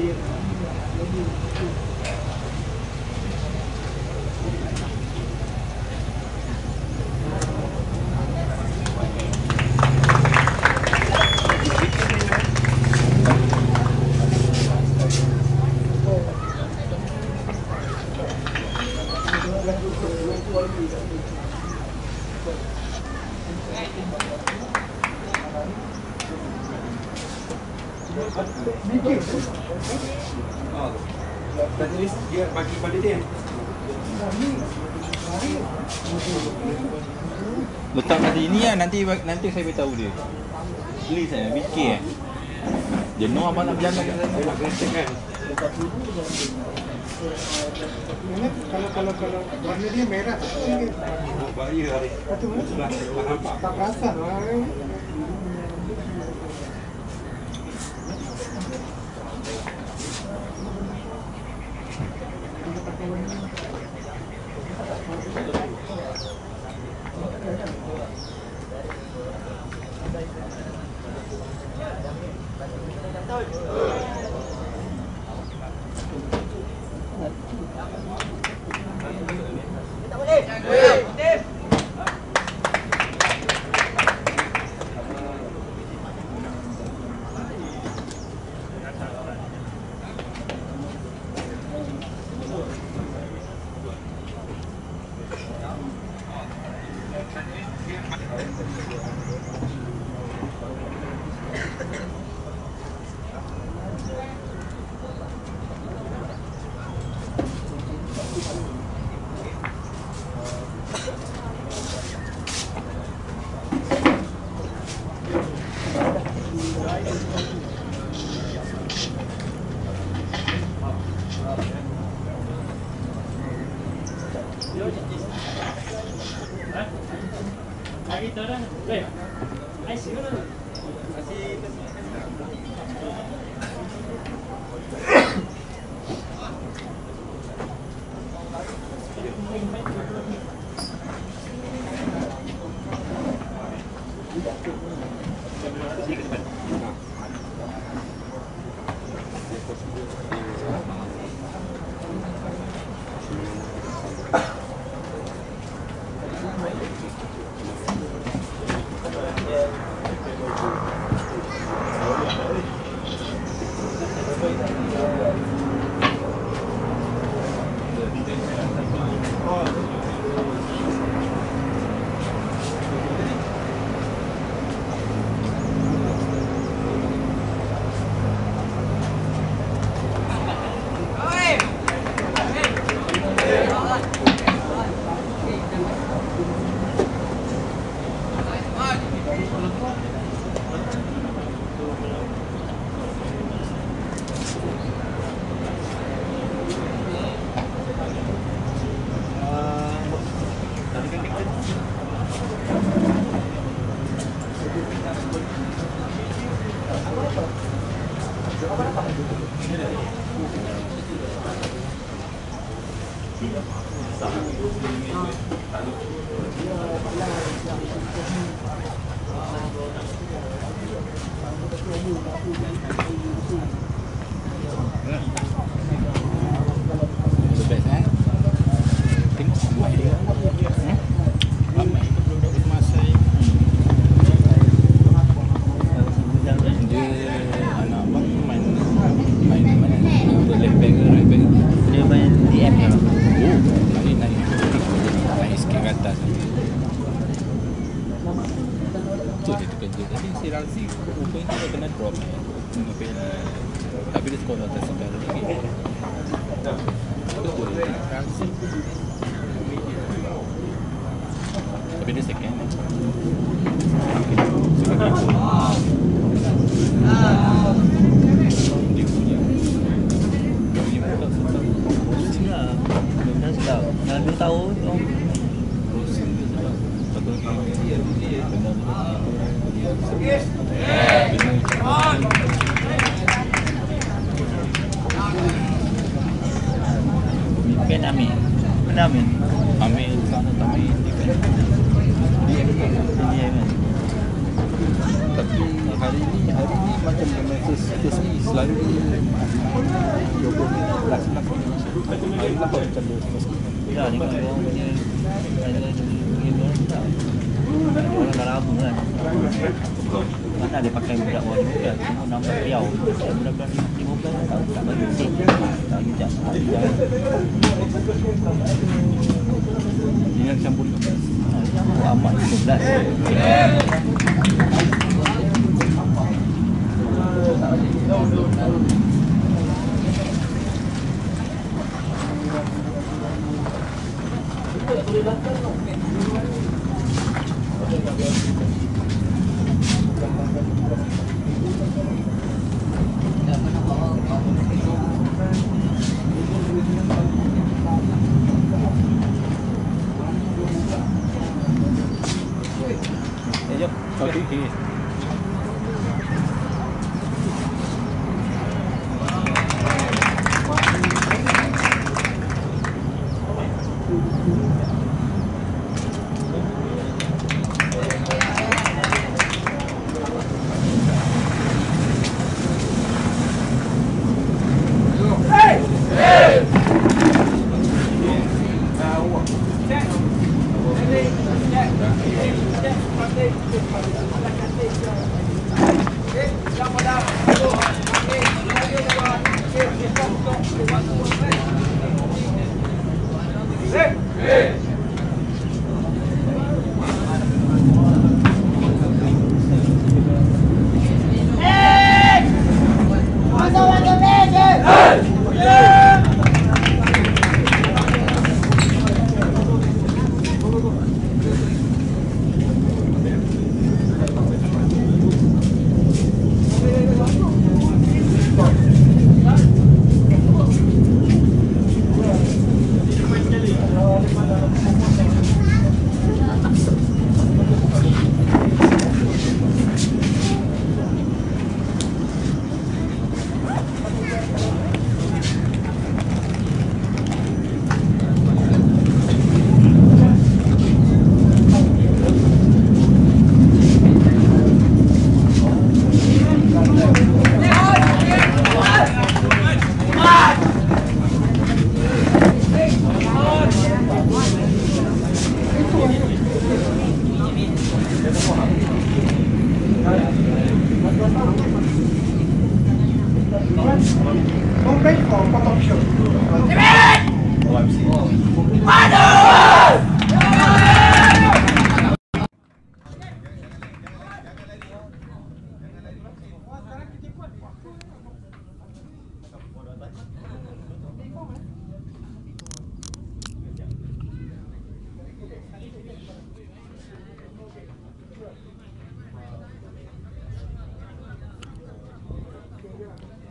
you. nanti nanti saya beritahu dia. Please eh, fikir eh. Dia abang nak berjalan ke sana. Kan. Kalau kalau kalau warna dia merah. Oh, bahaya hari. Tak nampak. Tak rasa.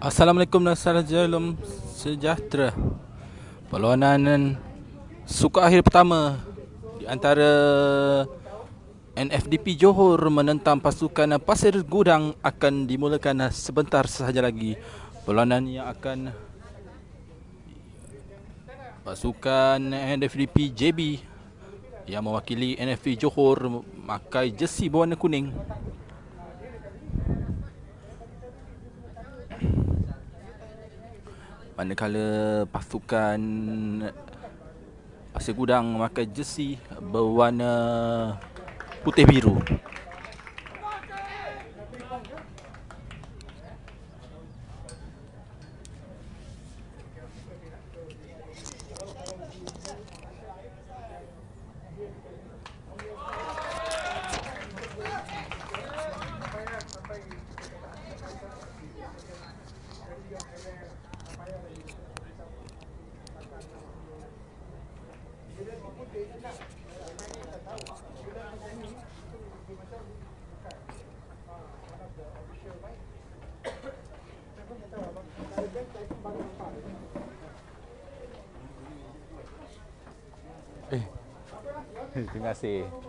Assalamualaikum dan salam sejahtera. Perlawanan suka akhir pertama Di antara NFDP Johor menentang pasukan Pasir Gudang Akan dimulakan sebentar sahaja lagi. Perlawanan yang akan Pasukan NFDP JB Yang mewakili NFP Johor Memakai jersey berwarna kuning Manakala pasukan Pasir Gudang memakai jersey berwarna putih biru. Kasih.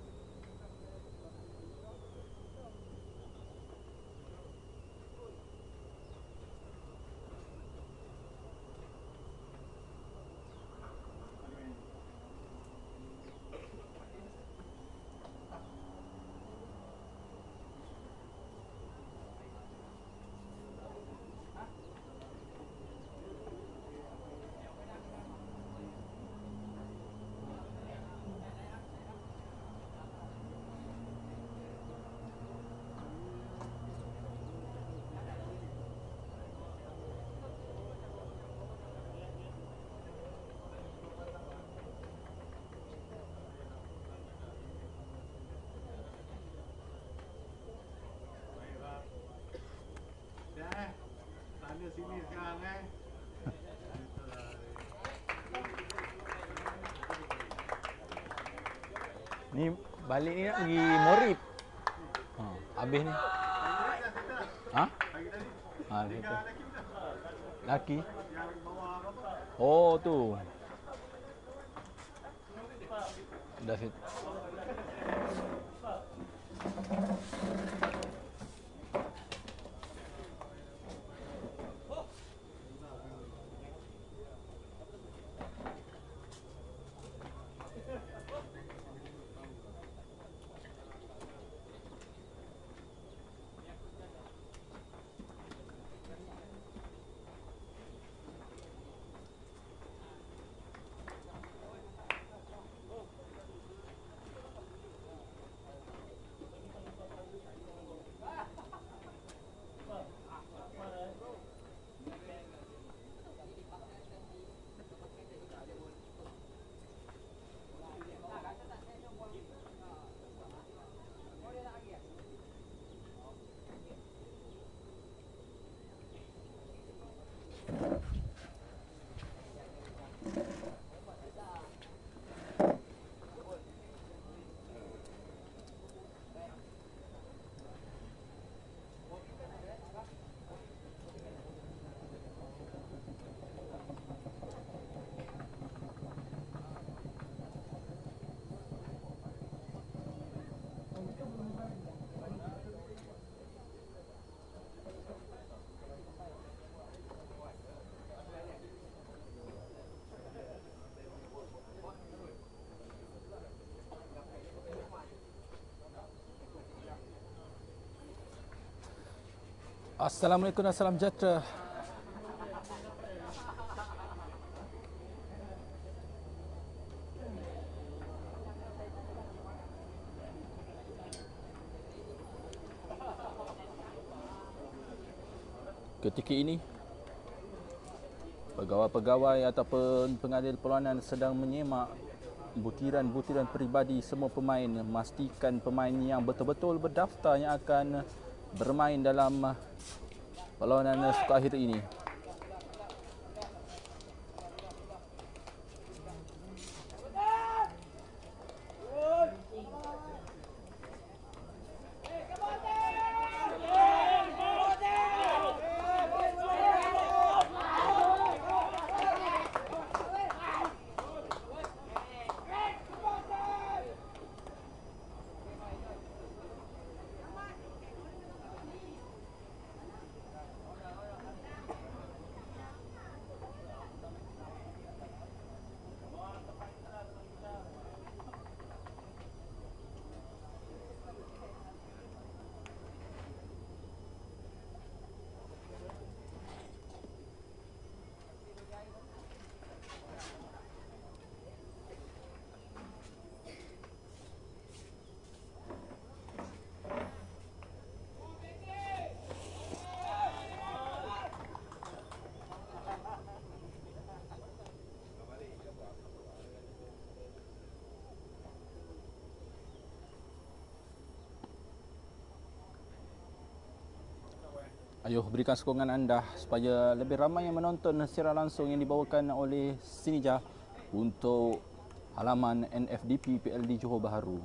sini sekarang eh. Ni balik ni nak pergi Morib. Ha, habis ni. Ha? Ha, gitu. Laki. Oh tu. Dah fit. Assalamualaikum dan salam sejahtera. Ketika ini pegawai-pegawai ataupun pengadil perlawanan sedang menyemak butiran-butiran peribadi semua pemain memastikan pemain yang betul-betul berdaftar yang akan bermain dalam perlawanan suku akhir ini. Ayuh berikan sokongan anda supaya lebih ramai yang menonton secara langsung yang dibawakan oleh Sinija untuk halaman NFDP PLD Johor Bahru.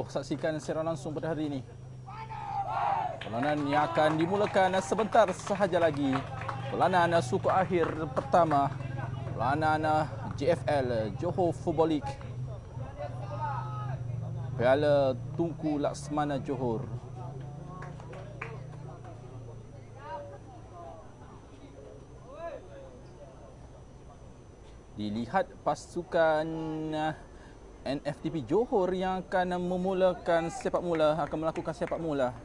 Ayuh saksikan secara langsung pada hari ini. Perlawanan yang akan dimulakan sebentar sahaja lagi. Perlawanan suku akhir pertama. Perlawanan JFL Johor Football League. Piala Tunku Laksmana Johor. Dilihat pasukan NFTP Johor yang akan memulakan sepak mula akan melakukan sepak mula.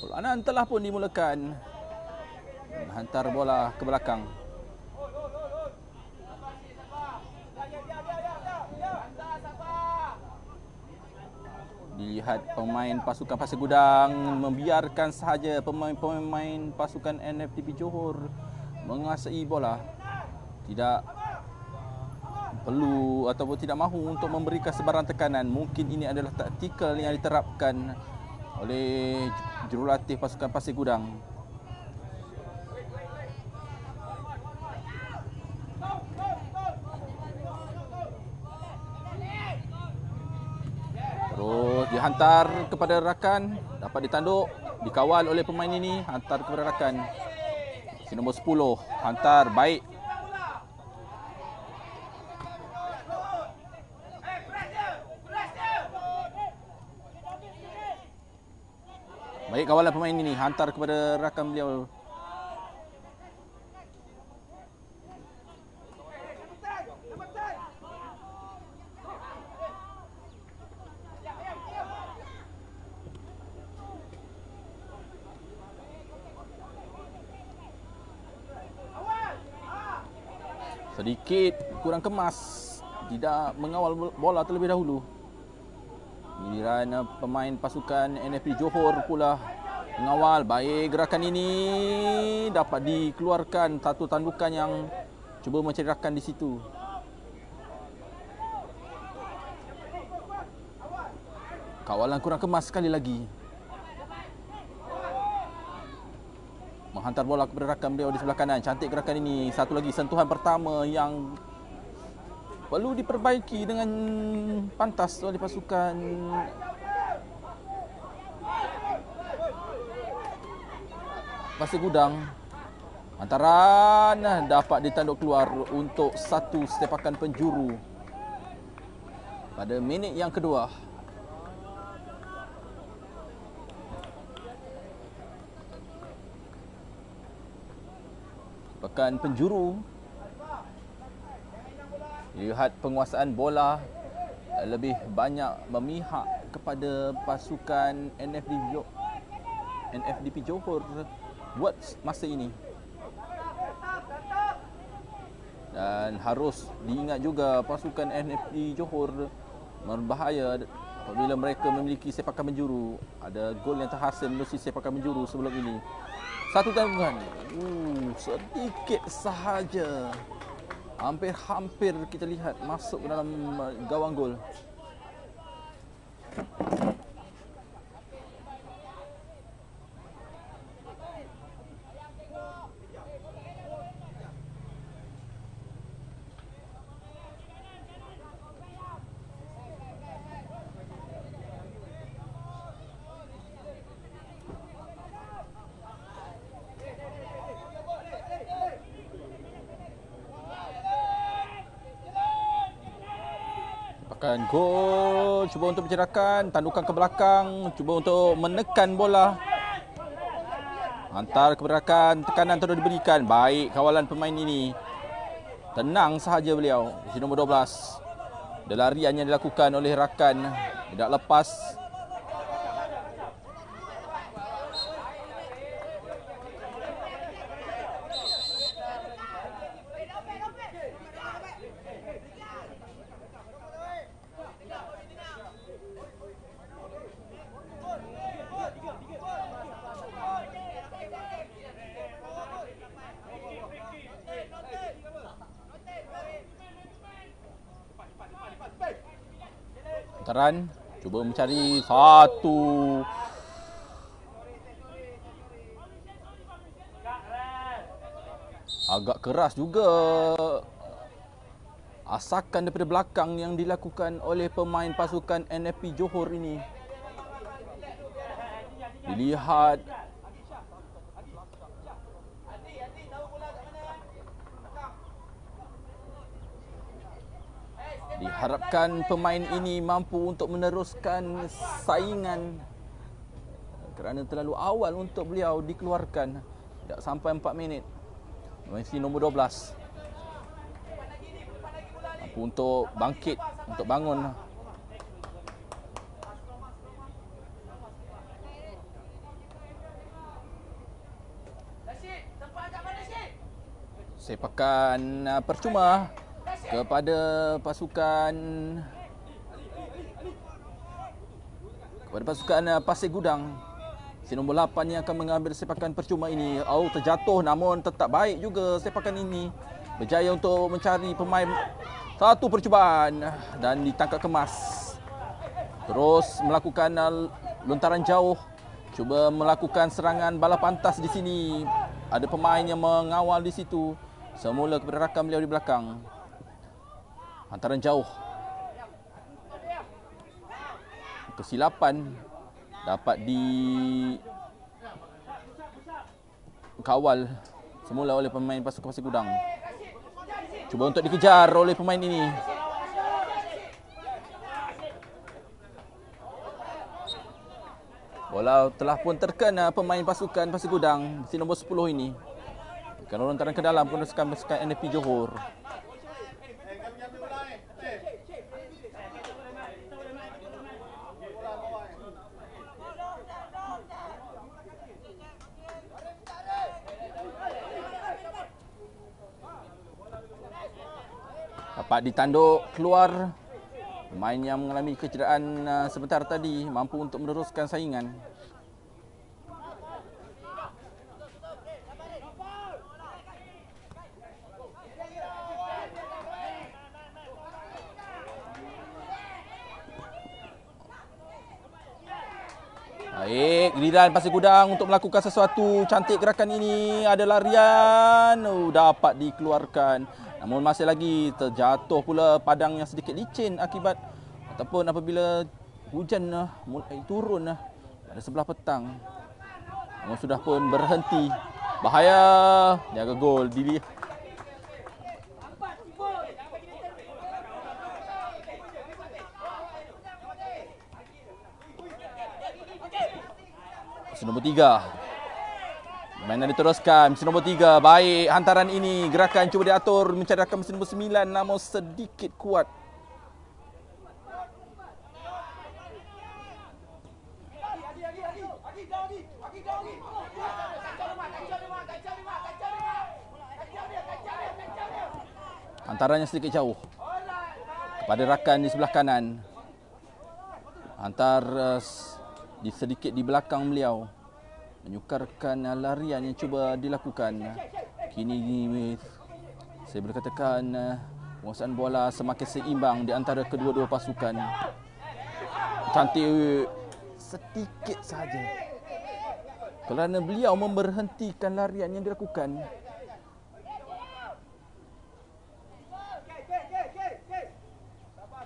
Perlawanan telah pun dimulakan. Hantar bola ke belakang. Dilihat pemain pasukan Pasir Gudang membiarkan sahaja pemain-pemain pasukan NFTP Johor menguasai bola. Tidak perlu ataupun tidak mahu untuk memberikan sebarang tekanan. Mungkin ini adalah taktikal yang diterapkan oleh jurulatih pasukan Pasir Gudang. Terus dihantar kepada rakan, dapat ditanduk, dikawal oleh pemain ini, hantar kepada rakan. Si nombor 10, hantar baik Baik kawalan pemain ini hantar kepada rakan beliau. Sedikit kurang kemas tidak mengawal bola terlebih dahulu. Giliran pemain pasukan NFP Johor pula mengawal baik gerakan ini dapat dikeluarkan satu tandukan yang cuba menceritakan di situ. Kawalan kurang kemas sekali lagi. Menghantar bola kepada rakan beliau di sebelah kanan. Cantik gerakan ini. Satu lagi sentuhan pertama yang perlu diperbaiki dengan pantas oleh pasukan Pasir Gudang. Antaran dapat ditanduk keluar untuk satu sepakan penjuru. Pada minit yang kedua. Sepakan penjuru lihat penguasaan bola eh, lebih banyak memihak kepada pasukan NFD NFDP Johor buat masa ini. Dan harus diingat juga pasukan NFD Johor berbahaya apabila mereka memiliki sepakan menjuru. Ada gol yang terhasil melalui sepakan menjuru sebelum ini. Satu tanggungan. Uh, sedikit sahaja hampir-hampir kita lihat masuk ke dalam uh, gawang gol. Akan gol, cuba untuk penjerakan, tandukan ke belakang, cuba untuk menekan bola. Hantar kepada rakan, tekanan terus diberikan. Baik kawalan pemain ini. Tenang sahaja beliau. Di nombor 12. Ada larian yang dilakukan oleh rakan. Tidak lepas Putaran cuba mencari satu agak keras juga asakan daripada belakang yang dilakukan oleh pemain pasukan NFP Johor ini. Dilihat Diharapkan pemain ini mampu untuk meneruskan saingan kerana terlalu awal untuk beliau dikeluarkan. Tidak sampai 4 minit. Messi nombor 12. Mampu untuk bangkit, untuk bangun. Sepakan uh, percuma kepada pasukan kepada pasukan uh, Pasir Gudang. Si nombor 8 yang akan mengambil sepakan percuma ini. Oh, terjatuh namun tetap baik juga sepakan ini. Berjaya untuk mencari pemain satu percubaan dan ditangkap kemas. Terus melakukan uh, lontaran jauh. Cuba melakukan serangan bala pantas di sini. Ada pemain yang mengawal di situ. Semula kepada rakan beliau di belakang. Hantaran jauh. Kesilapan dapat di kawal semula oleh pemain pasukan Pasir Gudang. Cuba untuk dikejar oleh pemain ini. Bola telah pun terkena pemain pasukan Pasir Gudang si nombor 10 ini. Kalau lontaran ke dalam pasukan pasukan NFP Johor. Dapat ditanduk keluar Pemain yang mengalami kecederaan uh, sebentar tadi mampu untuk meneruskan saingan. Baik, giliran Pasir Gudang untuk melakukan sesuatu cantik gerakan ini. Ada larian, oh, dapat dikeluarkan. Namun masih lagi terjatuh pula padang yang sedikit licin akibat ataupun apabila hujan uh, mulai turun uh, pada sebelah petang. Namun sudah pun berhenti. Bahaya. Jaga gol. Dilihat Misi nombor tiga. Mainan diteruskan. Misi nombor tiga. Baik hantaran ini. Gerakan cuba diatur. Mencari rakam misi nombor sembilan. Namun sedikit kuat. Hantarannya sedikit jauh. Kepada rakan di sebelah kanan. Hantar uh, di sedikit di belakang beliau menyukarkan larian yang cuba dilakukan. Kini saya boleh katakan penguasaan bola semakin seimbang di antara kedua-dua pasukan. Cantik sedikit saja. Kerana beliau memberhentikan larian yang dilakukan.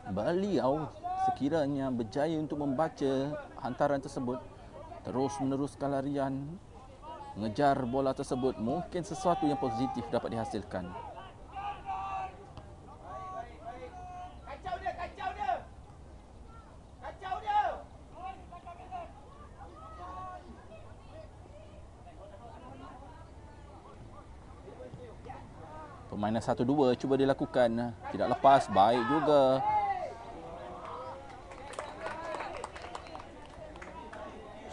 Beliau sekiranya berjaya untuk membaca hantaran tersebut terus meneruskan larian mengejar bola tersebut mungkin sesuatu yang positif dapat dihasilkan. Permainan 1-2 cuba dilakukan. Tidak lepas, baik juga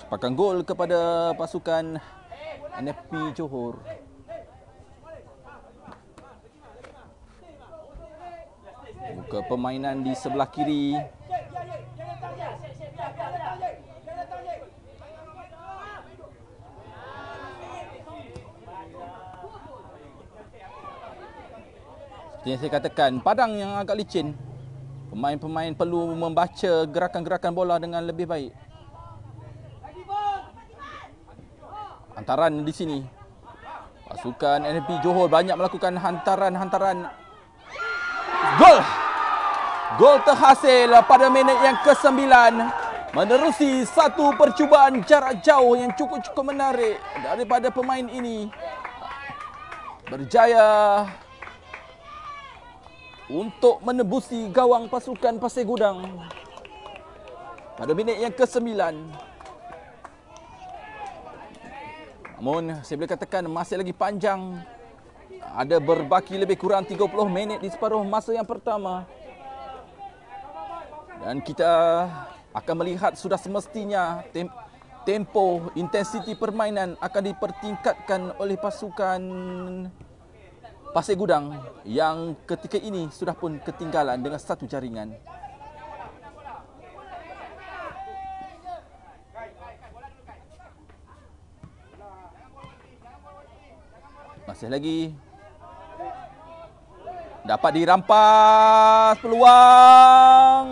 sepakan gol kepada pasukan NFP Johor. Buka permainan di sebelah kiri. Seperti yang saya katakan, padang yang agak licin. Pemain-pemain perlu membaca gerakan-gerakan bola dengan lebih baik. Hantaran di sini. Pasukan NP Johor banyak melakukan hantaran-hantaran. Gol! Gol terhasil pada minit yang ke-9 menerusi satu percubaan jarak jauh yang cukup-cukup menarik daripada pemain ini. Berjaya untuk menebusi gawang pasukan Pasir Gudang pada minit yang ke-9. Namun saya boleh katakan masih lagi panjang. Ada berbaki lebih kurang 30 minit di separuh masa yang pertama. Dan kita akan melihat sudah semestinya tem- tempo, intensiti permainan akan dipertingkatkan oleh pasukan Pasir Gudang yang ketika ini sudah pun ketinggalan dengan satu jaringan. Masih lagi. Dapat dirampas peluang.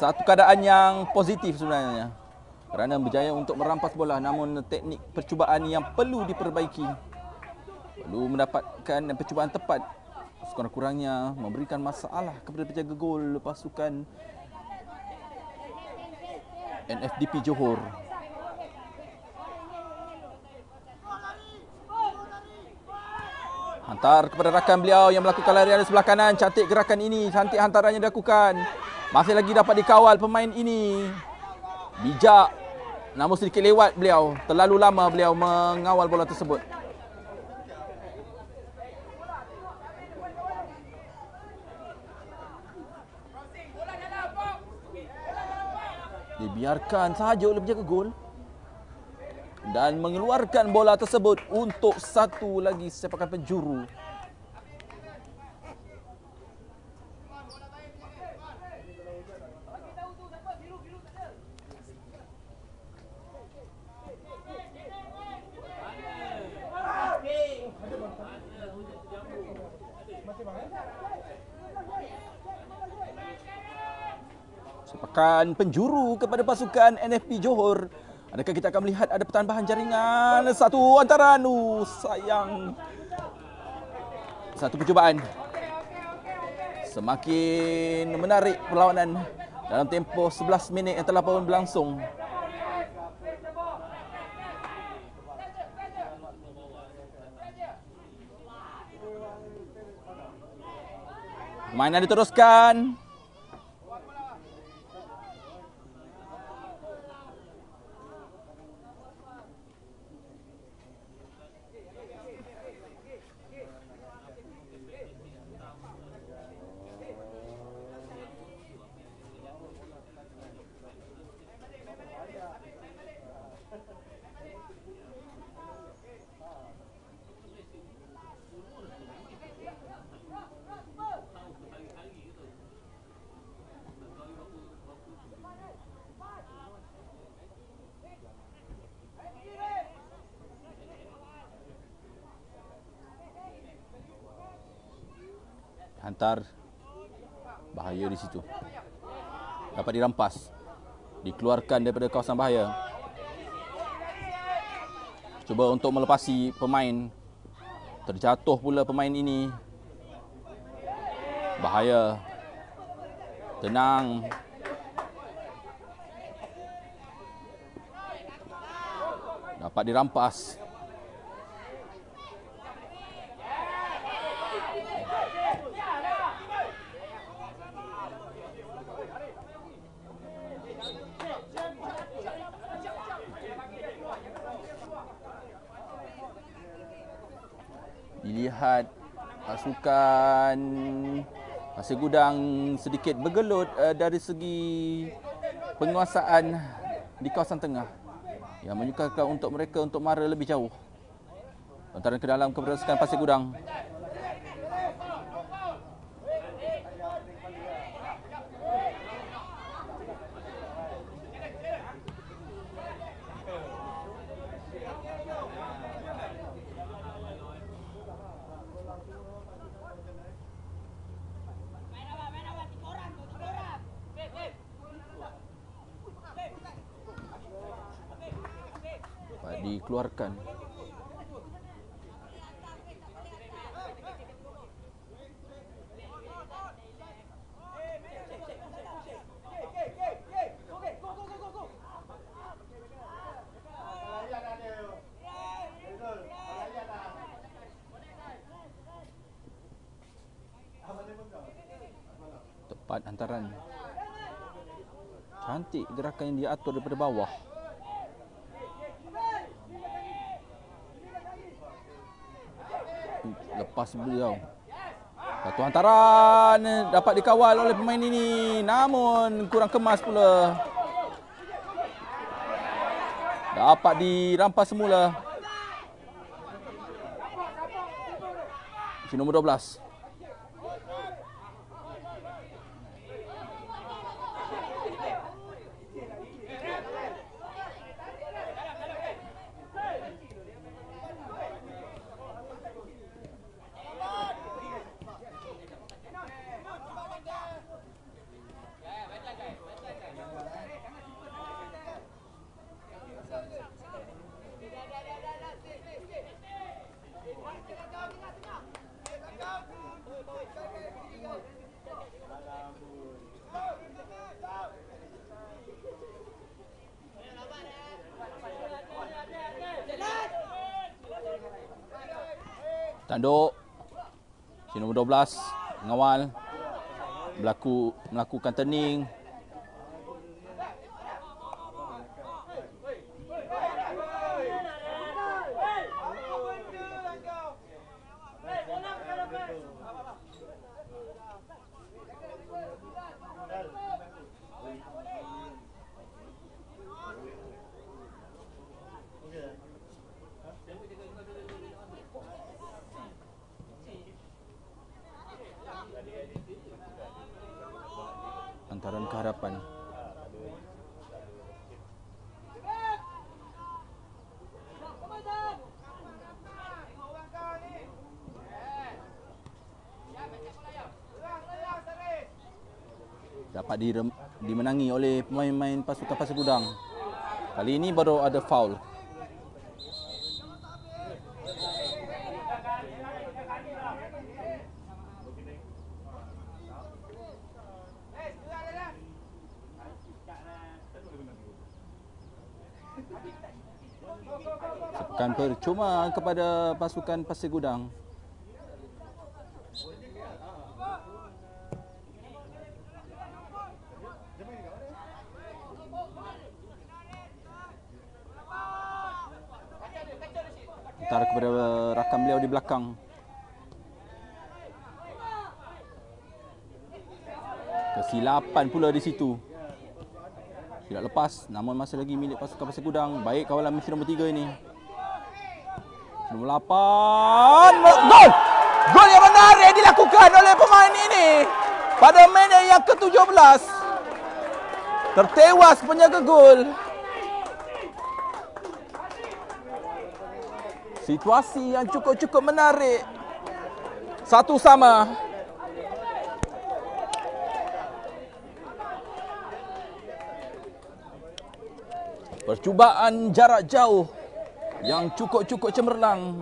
Satu keadaan yang positif sebenarnya. Kerana berjaya untuk merampas bola namun teknik percubaan yang perlu diperbaiki. Perlu mendapatkan percubaan tepat. Sekurang-kurangnya memberikan masalah kepada penjaga gol pasukan NFDP Johor Hantar kepada rakan beliau yang melakukan larian di sebelah kanan. Cantik gerakan ini. Cantik hantarannya dilakukan. Masih lagi dapat dikawal pemain ini. Bijak. Namun sedikit lewat beliau. Terlalu lama beliau mengawal bola tersebut. Dibiarkan sahaja oleh penjaga gol dan mengeluarkan bola tersebut untuk satu lagi sepakan penjuru. Sepakan penjuru kepada pasukan NFP Johor Adakah kita akan melihat ada pertambahan jaringan? Satu antara nu sayang. Satu percubaan. Semakin menarik perlawanan dalam tempoh 11 minit yang telah pun berlangsung. Mainan diteruskan. Hantar bahaya di situ. Dapat dirampas. Dikeluarkan daripada kawasan bahaya. Cuba untuk melepasi pemain. Terjatuh pula pemain ini. Bahaya. Tenang. Dapat dirampas dilihat pasukan Pasir Gudang sedikit bergelut uh, dari segi penguasaan di kawasan tengah. Yang menyukakan untuk mereka untuk mara lebih jauh. Antara ke dalam keberhasilan Pasir Gudang dikeluarkan. Tepat hantaran. Cantik gerakan yang diatur daripada bawah. Lepas beliau. Satu hantaran dapat dikawal oleh pemain ini. Namun kurang kemas pula. Dapat dirampas semula. Si nombor 12. Tanduk. Si nombor 12 mengawal. Berlaku melakukan turning. Antaran keharapan. Dapat direm, dimenangi oleh pemain-pemain pasukan Pasir Gudang. Kali ini baru ada foul. Sekan percuma kepada pasukan Pasir Gudang. Antara kepada rakan beliau di belakang. Kesilapan pula di situ. Tidak lepas namun masih lagi milik pasukan Pasir Gudang. Baik kawalan misi nombor 3 ini. Nombor 8. Gol! Gol yang menarik dilakukan oleh pemain ini. Pada minit yang ke-17. Tertewas penjaga gol. Situasi yang cukup-cukup menarik. Satu sama. Percubaan jarak jauh yang cukup-cukup cemerlang.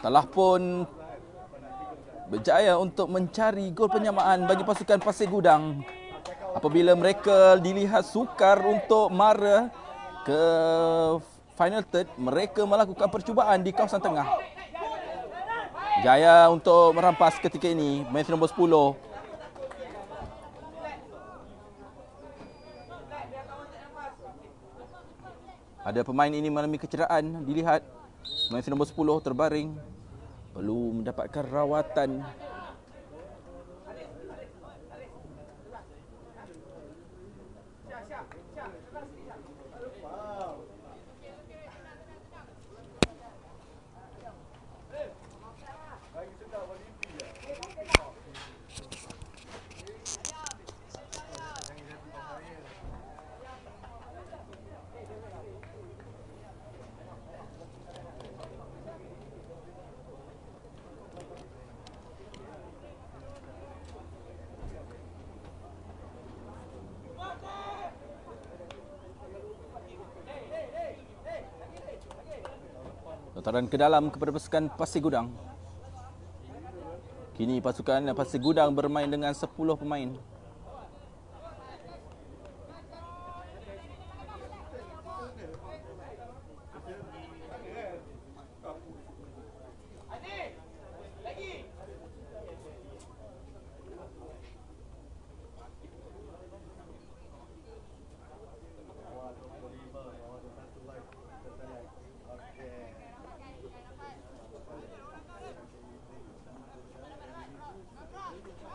Telah pun berjaya untuk mencari gol penyamaan bagi pasukan Pasir Gudang. Apabila mereka dilihat sukar untuk mara ke final third, mereka melakukan percubaan di kawasan tengah. Jaya untuk merampas ketika ini, match nombor 10 Ada pemain ini mengalami kecederaan dilihat. Pemain nombor 10 terbaring. Perlu mendapatkan rawatan Hantaran ke dalam kepada pasukan Pasir Gudang. Kini pasukan Pasir Gudang bermain dengan 10 pemain.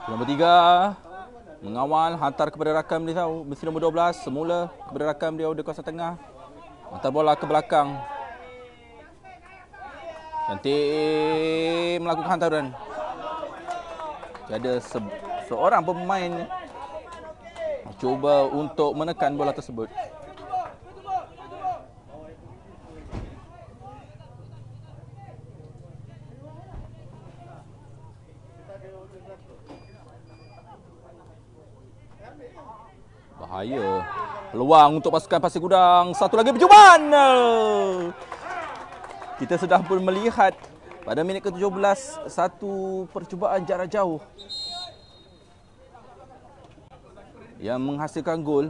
Nombor tiga. Mengawal hantar kepada rakam dia tahu mesti nombor 12 semula kepada rakam dia di kawasan tengah. Hantar bola ke belakang. Cantik melakukan hantaran. Ada se- seorang pemain cuba untuk menekan bola tersebut Bahaya. Peluang untuk pasukan Pasir Gudang. Satu lagi percubaan. Kita sudah pun melihat pada minit ke-17 satu percubaan jarak jauh yang menghasilkan gol.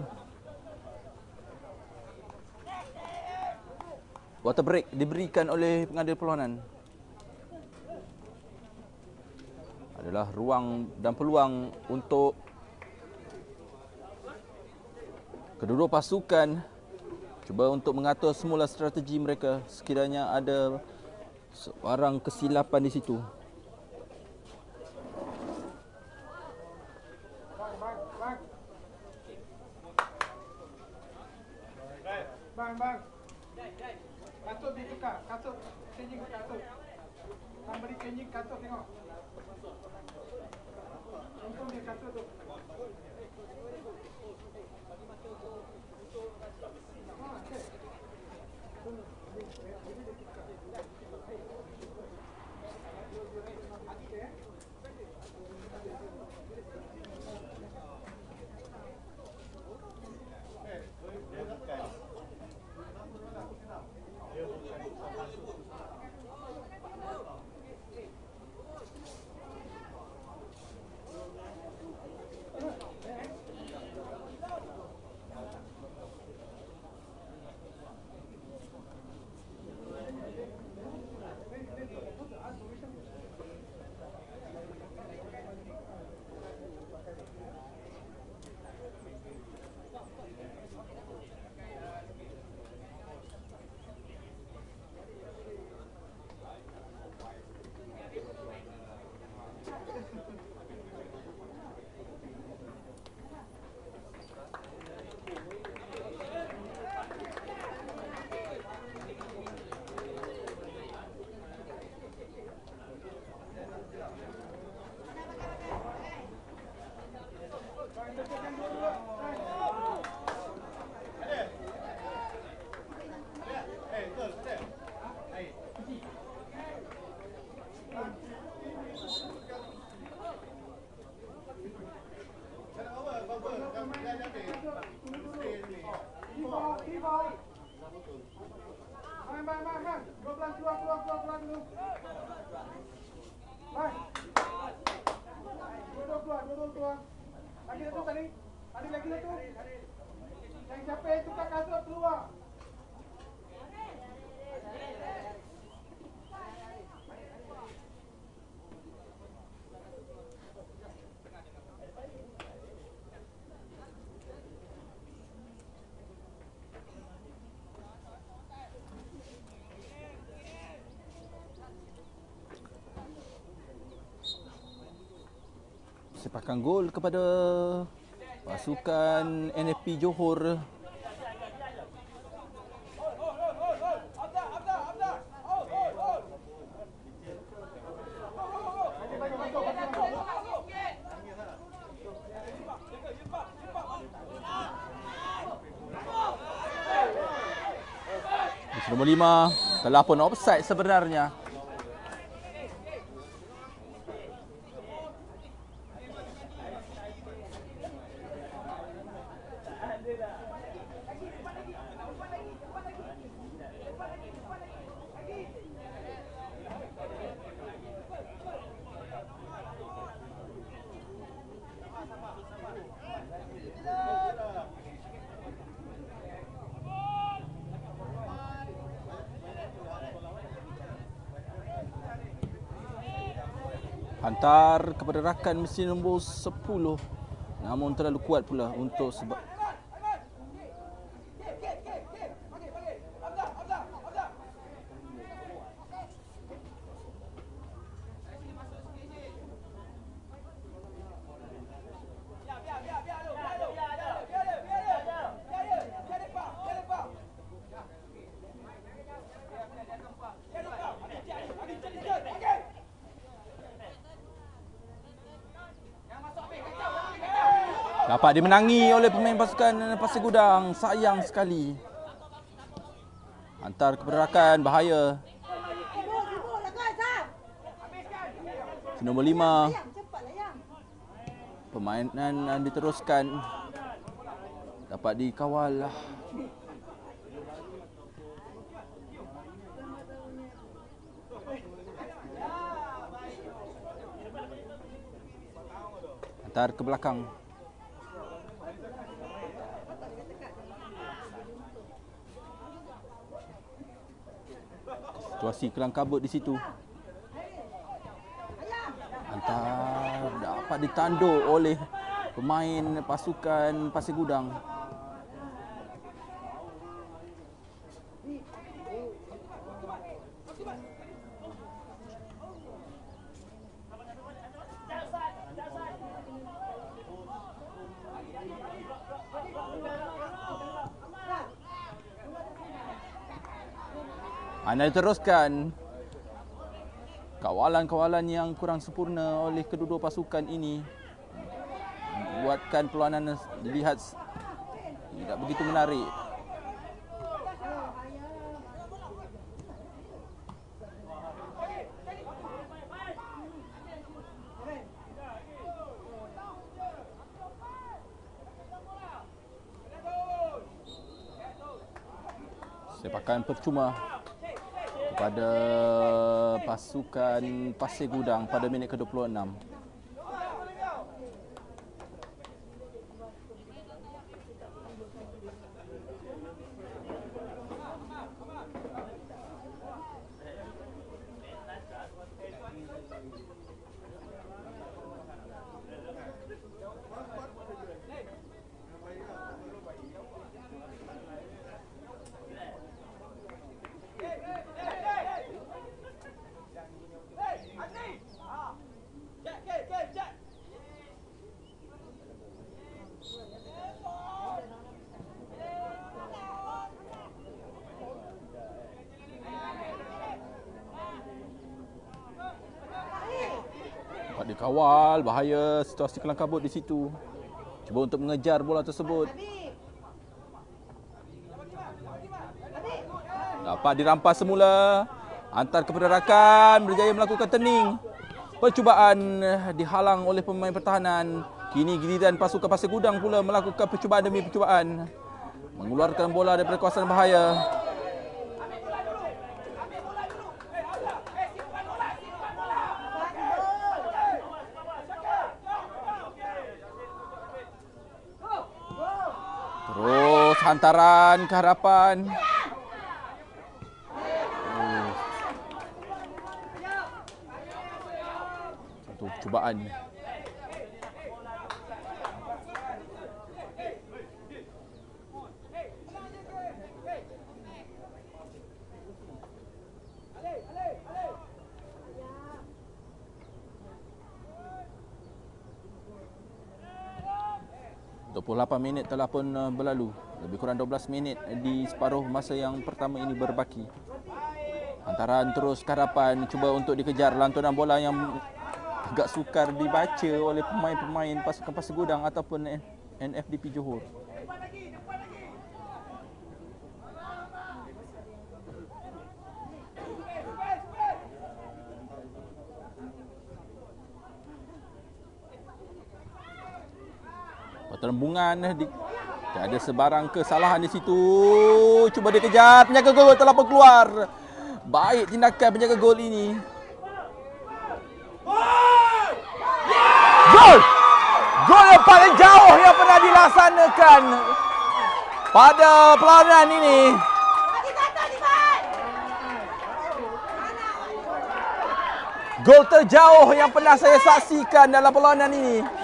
Water break diberikan oleh pengadil perlawanan. Adalah ruang dan peluang untuk kedua pasukan cuba untuk mengatur semula strategi mereka sekiranya ada sebarang kesilapan di situ. Bang, bang. Sepakan gol kepada pasukan NFP Johor. Nombor 5 telah pun offside sebenarnya. Kepada rakan mesin nombor 10 namun terlalu kuat pula untuk sebab Dapat dimenangi oleh pemain pasukan Pasir Gudang. Sayang sekali. Hantar kepada rakan. Bahaya. Nombor lima. Permainan diteruskan. Dapat dikawal. Hantar ke belakang. Situasi kelang kabut di situ. Hantar dapat ditanduk oleh pemain pasukan Pasir Gudang. Anda diteruskan kawalan-kawalan yang kurang sempurna oleh kedua-dua pasukan ini buatkan perlawanan dilihat tidak begitu menarik. Sepakan percuma kepada pasukan Pasir Gudang pada minit ke-26. Dapat dikawal, bahaya situasi kelang kabut di situ. Cuba untuk mengejar bola tersebut. Dapat dirampas semula. Antar kepada rakan, berjaya melakukan turning. Percubaan dihalang oleh pemain pertahanan. Kini giliran pasukan Pasir Gudang pula melakukan percubaan demi percubaan. Mengeluarkan bola daripada kawasan bahaya. Terus hantaran ke harapan. Oh. Satu cubaan. 28 minit telah pun uh, berlalu. Lebih kurang 12 minit di separuh masa yang pertama ini berbaki. Hantaran terus ke hadapan cuba untuk dikejar lantunan bola yang agak sukar dibaca oleh pemain-pemain pasukan Pasir Gudang ataupun NFDP Johor. Pertembungan di tak ada sebarang kesalahan di situ. Cuba dikejar penjaga gol telah pun keluar. Baik tindakan penjaga gol ini. Gol! Gol yang paling jauh yang pernah dilaksanakan pada perlawanan ini. Gol terjauh yang pernah saya saksikan dalam perlawanan ini.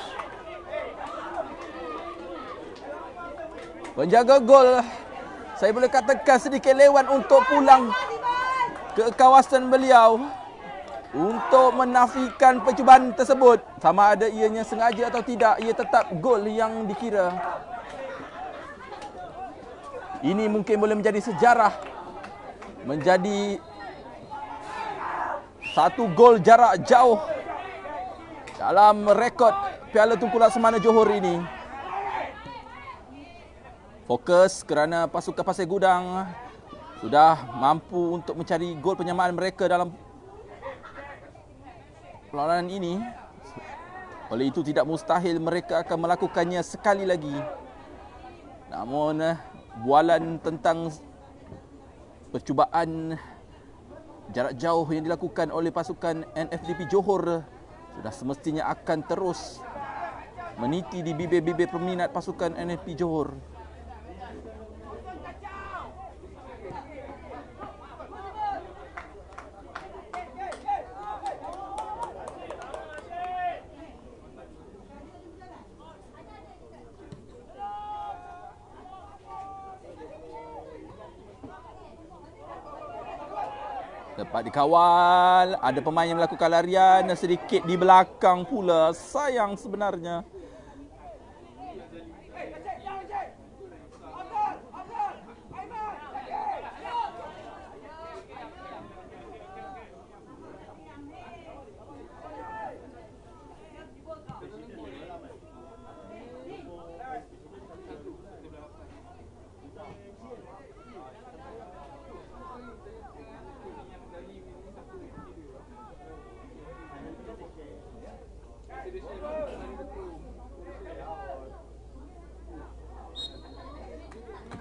Penjaga gol. Saya boleh katakan sedikit lewat untuk pulang ke kawasan beliau untuk menafikan percubaan tersebut. Sama ada ianya sengaja atau tidak ia tetap gol yang dikira. Ini mungkin boleh menjadi sejarah menjadi satu gol jarak jauh dalam rekod Piala Tunku Laksamana Johor ini fokus kerana pasukan Pasir Gudang sudah mampu untuk mencari gol penyamaan mereka dalam perlawanan ini. Oleh itu tidak mustahil mereka akan melakukannya sekali lagi. Namun bualan tentang percubaan jarak jauh yang dilakukan oleh pasukan NFDP Johor sudah semestinya akan terus meniti di bibir-bibir peminat pasukan NFP Johor. Dapat dikawal, ada pemain yang melakukan larian sedikit di belakang pula. Sayang sebenarnya.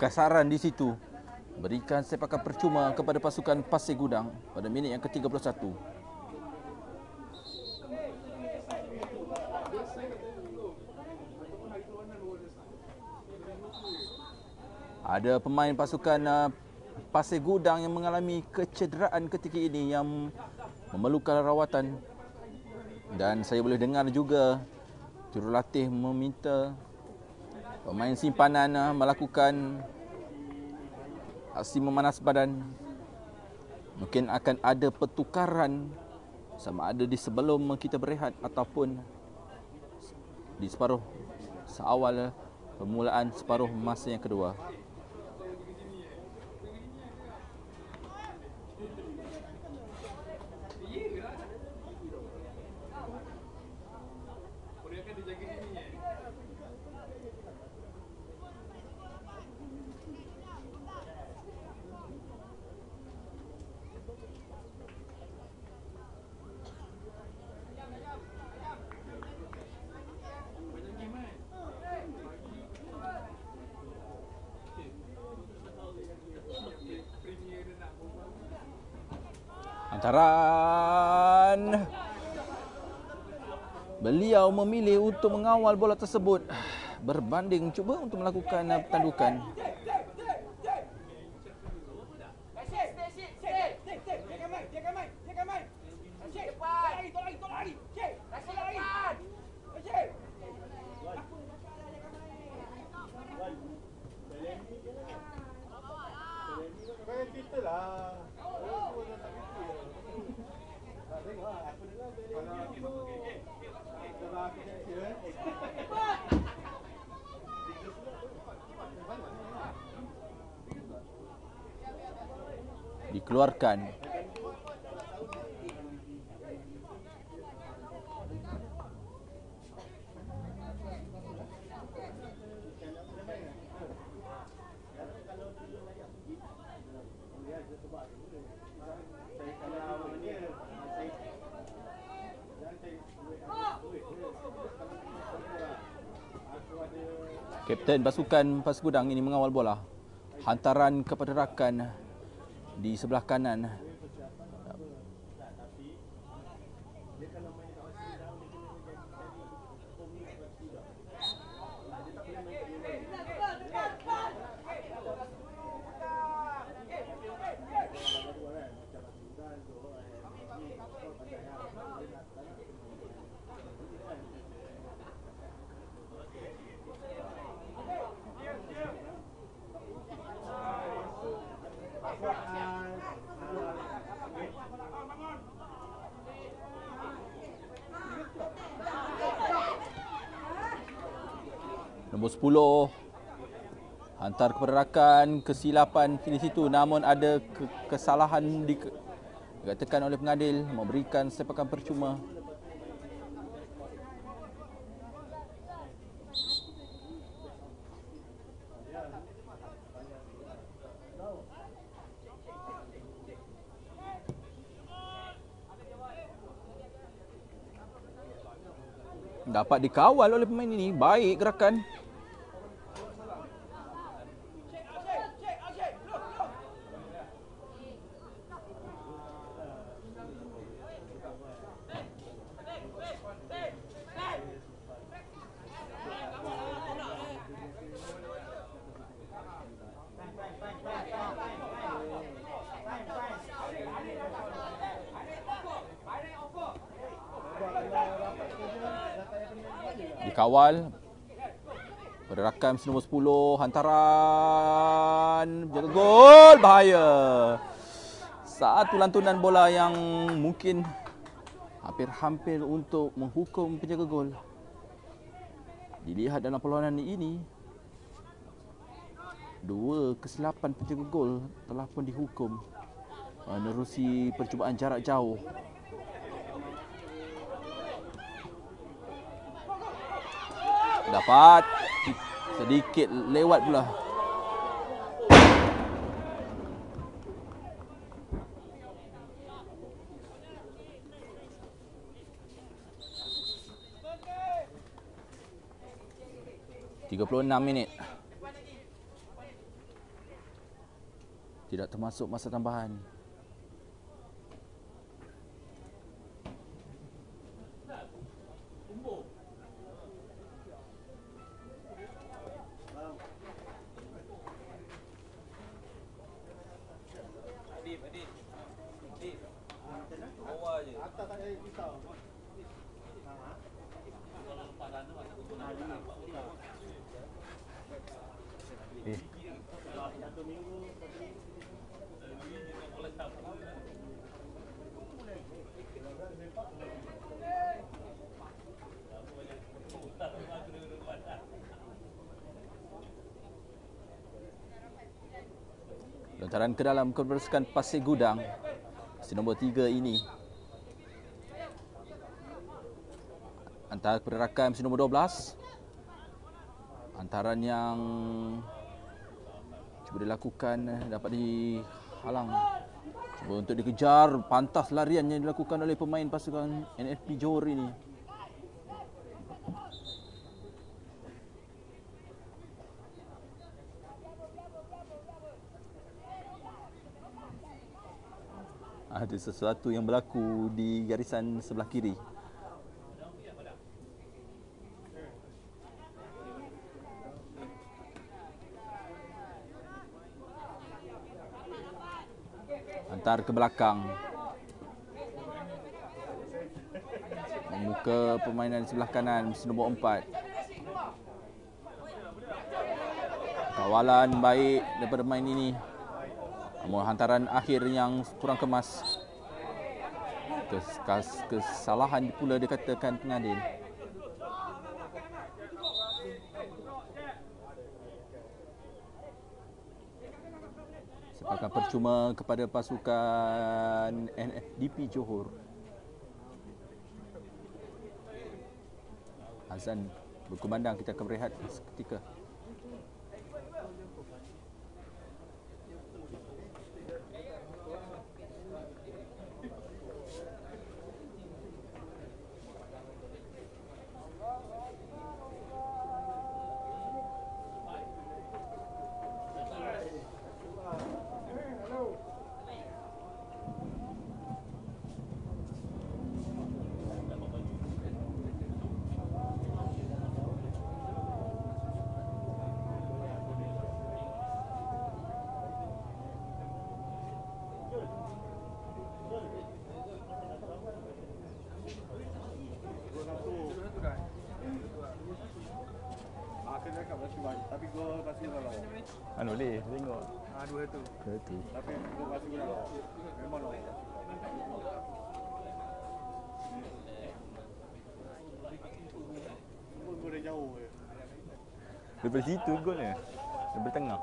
Kekasaran di situ berikan sepakan percuma kepada pasukan Pasir Gudang pada minit yang ke-31. Ada pemain pasukan uh, Pasir Gudang yang mengalami kecederaan ketika ini yang memerlukan rawatan dan saya boleh dengar juga jurulatih meminta pemain simpanan uh, melakukan aksi memanas badan. Mungkin akan ada pertukaran sama ada di sebelum kita berehat ataupun di separuh seawal permulaan separuh masa yang kedua. Hantaran Beliau memilih untuk mengawal bola tersebut Berbanding cuba untuk melakukan uh, tandukan Kau kita lah. Oh, dah tak gitu ya. Tak tengok lah. Apa dengar Kalau aku Kalau aku cakap eh. Dikeluarkan Kapten pasukan Pasir Gudang ini mengawal bola. Hantaran kepada rakan di sebelah kanan. Nombor 10 hantar kepada rakan kesilapan di situ. Namun ada ke- kesalahan di dikatakan oleh pengadil memberikan sepakan percuma. Dapat dikawal oleh pemain ini. Baik gerakan dikawal rakam nombor 10 hantaran. Jaga gol. Bahaya. Satu lantunan bola yang mungkin hampir-hampir untuk menghukum penjaga gol. Dilihat dalam perlawanan ini dua kesilapan penjaga gol telah pun dihukum menerusi percubaan jarak jauh. Dapat sedikit lewat pula. Tiga puluh enam minit. Tidak termasuk masa tambahan Lontaran ke dalam kebersihan pasir gudang si nombor 3 ini. Antara pergerakan si nombor 12 antaran yang cuba dilakukan eh, dapat dihalang. Cuba untuk dikejar pantas larian yang dilakukan oleh pemain pasukan NFP Johor ini ada sesuatu yang berlaku di garisan sebelah kiri. Hantar ke belakang. Membuka permainan di sebelah kanan misi nombor 4 kawalan baik daripada main ini hantaran akhir yang kurang kemas kes, kes, kesalahan pula dikatakan pengadil sepakan percuma kepada pasukan NFDP Johor. Azan berkumandang kita akan berehat seketika. Ah, kena cakap Basri banyak. Tapi gol Basri kalau. Anu boleh tengok. Ah, dua tu. Ke tu. Tapi gol Basri kalau. Memang lah. Gol gol dia jauh je. Daripada situ gol dia. Daripada tengah.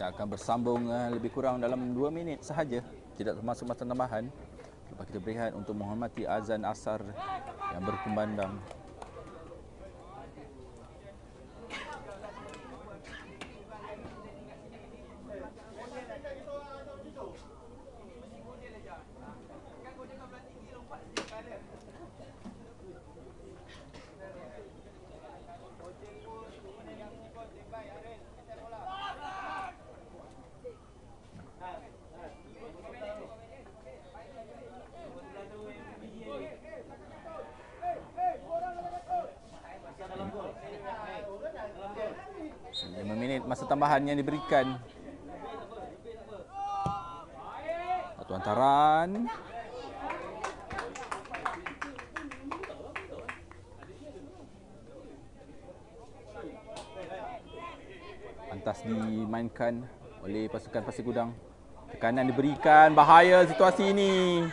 Kita akan bersambung uh, lebih kurang dalam 2 minit sahaja. Tidak termasuk masa tambahan. Lepas kita berehat untuk menghormati azan asar yang berkumandang. Lima minit tambahan yang diberikan. Satu hantaran. Pantas dimainkan oleh pasukan Pasir Gudang. Tekanan diberikan, bahaya situasi ini.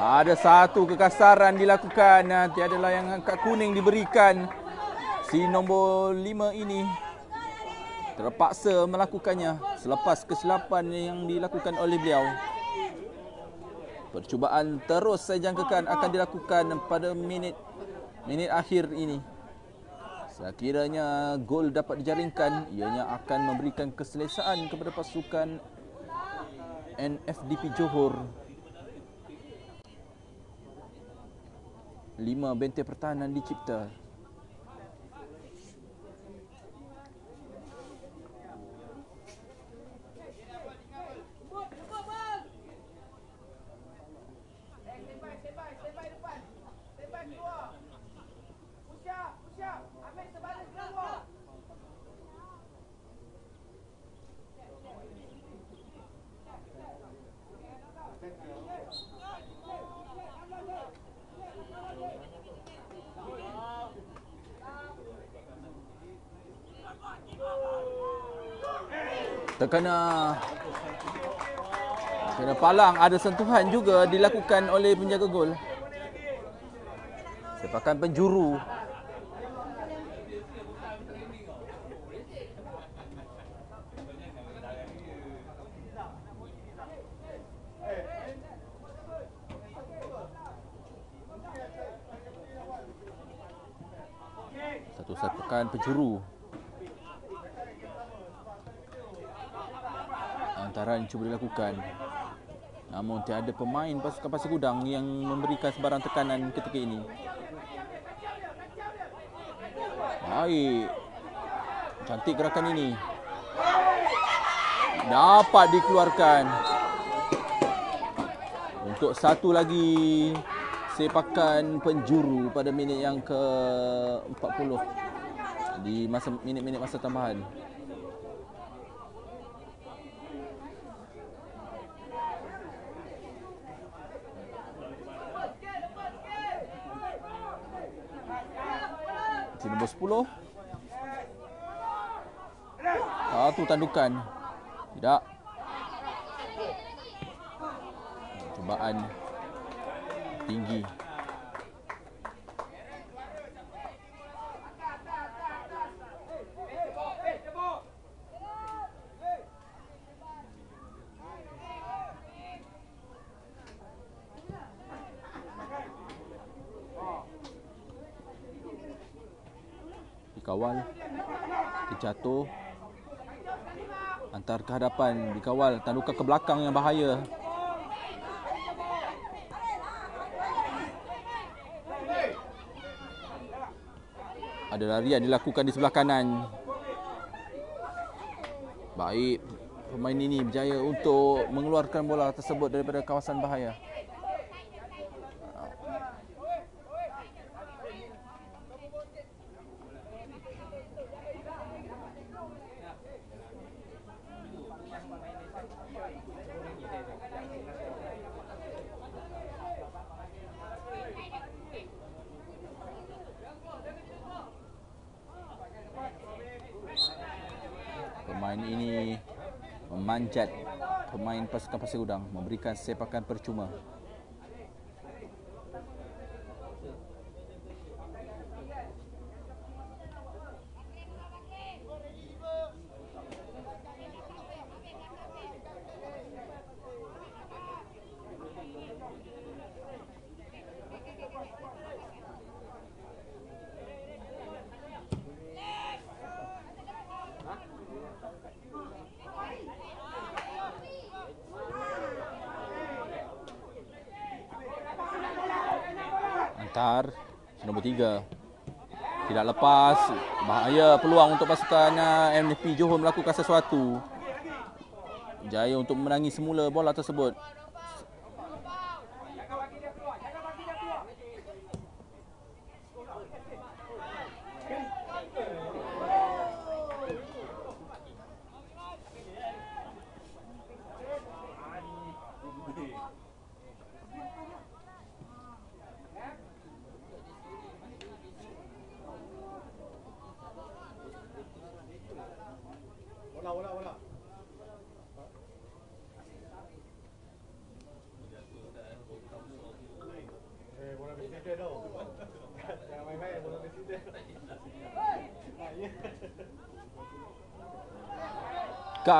Ada satu kekasaran dilakukan. Tiada layangan kad kuning diberikan. Si nombor 5 ini terpaksa melakukannya selepas kesilapan yang dilakukan oleh beliau. Percubaan terus saya jangkakan akan dilakukan pada minit minit akhir ini. Sekiranya gol dapat dijaringkan, ianya akan memberikan keselesaan kepada pasukan NFDP Johor. Lima benteng pertahanan dicipta. ulang ada sentuhan juga dilakukan oleh penjaga gol. Sepakan penjuru. Satu sepakan penjuru. Antara yang cuba dilakukan. Namun tiada pemain pasukan Pasir Gudang yang memberikan sebarang tekanan ketika ini. Baik. Cantik gerakan ini. Dapat dikeluarkan. Untuk satu lagi sepakan penjuru pada minit yang ke-40 di masa minit-minit masa tambahan. Si nombor 10. Satu tandukan. Tidak. Cubaan tinggi. Dikawal. Terjatuh. Antar ke hadapan. Dikawal. Tandukan ke belakang yang bahaya. Ada larian dilakukan di sebelah kanan. Baik. Pemain ini berjaya untuk mengeluarkan bola tersebut daripada kawasan bahaya. Pemain ini memanjat pemain pasukan Pasir Gudang memberikan sepakan percuma. Antar nombor tiga tidak lepas bahaya peluang untuk pasukan uh, MNP Johor melakukan sesuatu. Jaya untuk memenangi semula bola tersebut Bola, bola, bola. Eh, bola presiden tau. Jangan main-main bola presiden.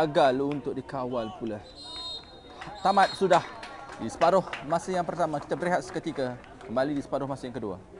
Gagal untuk dikawal pula. Tamat sudah di separuh masa yang pertama. Kita berehat seketika. Kembali di separuh masa yang kedua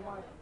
Oh,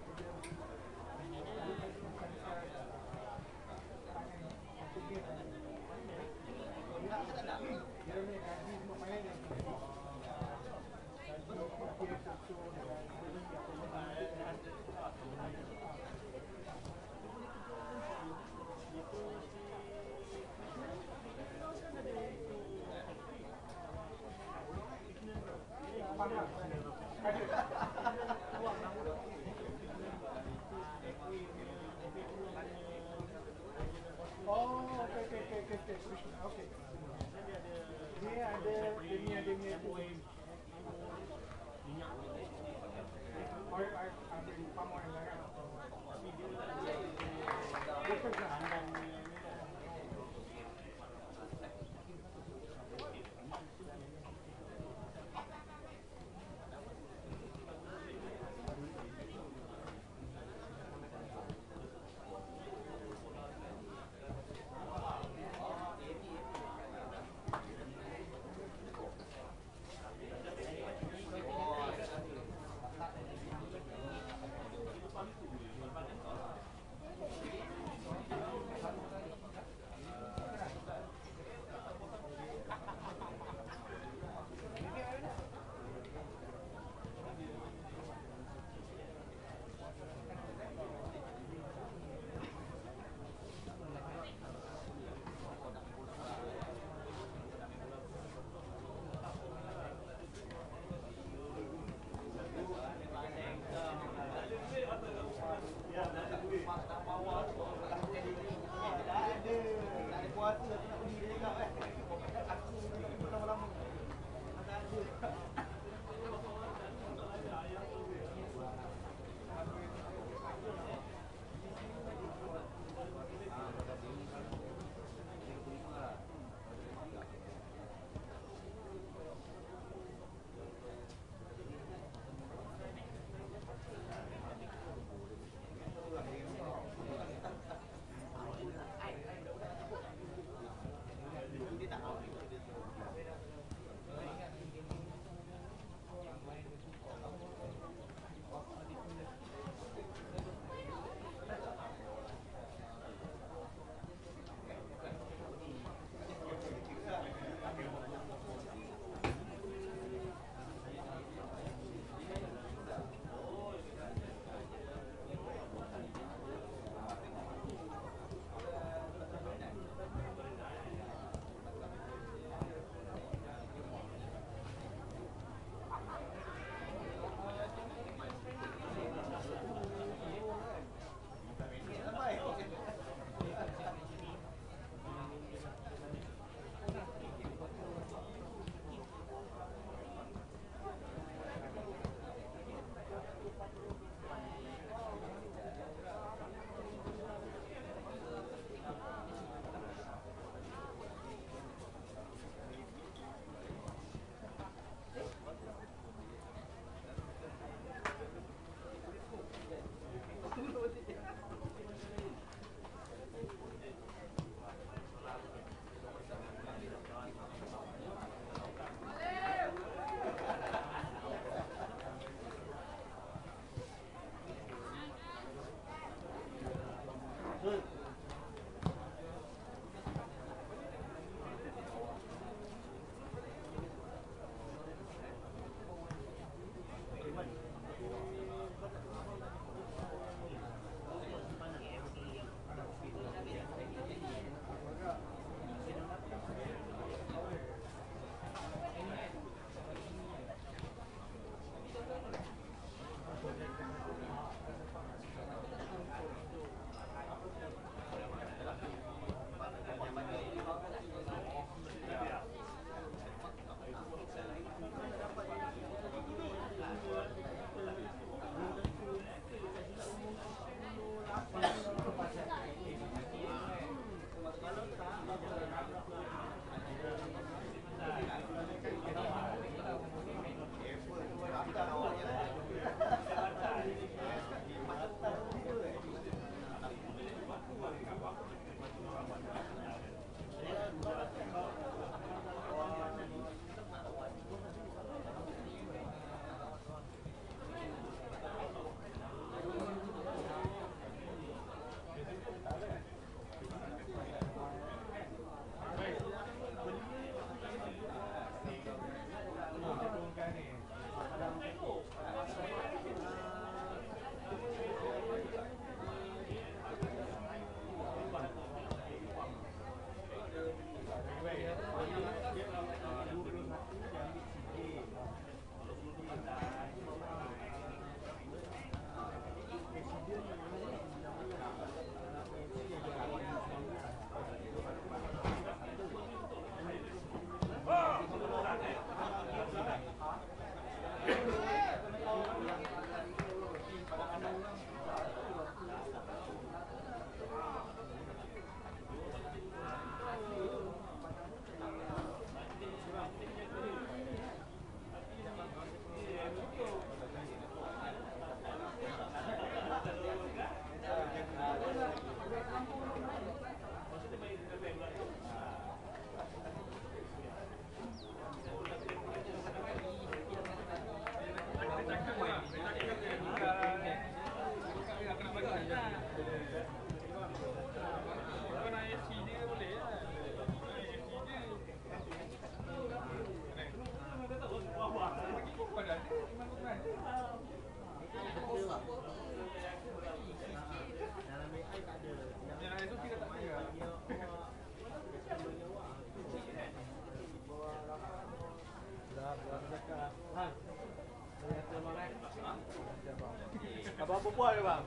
Berbual ke bang?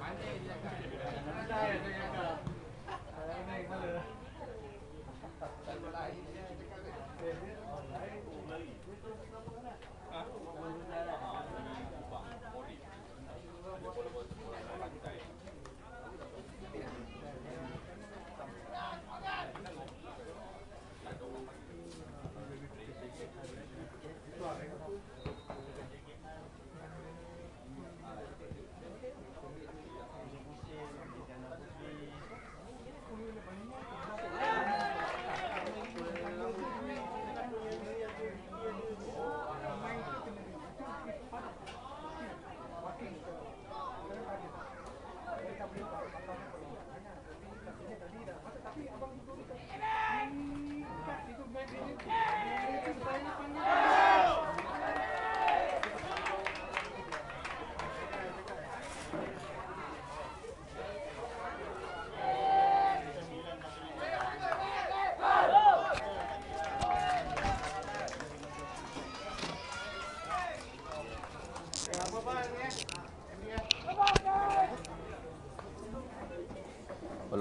Pandai dia cakap. Pandai dia cakap. Pandai kepala.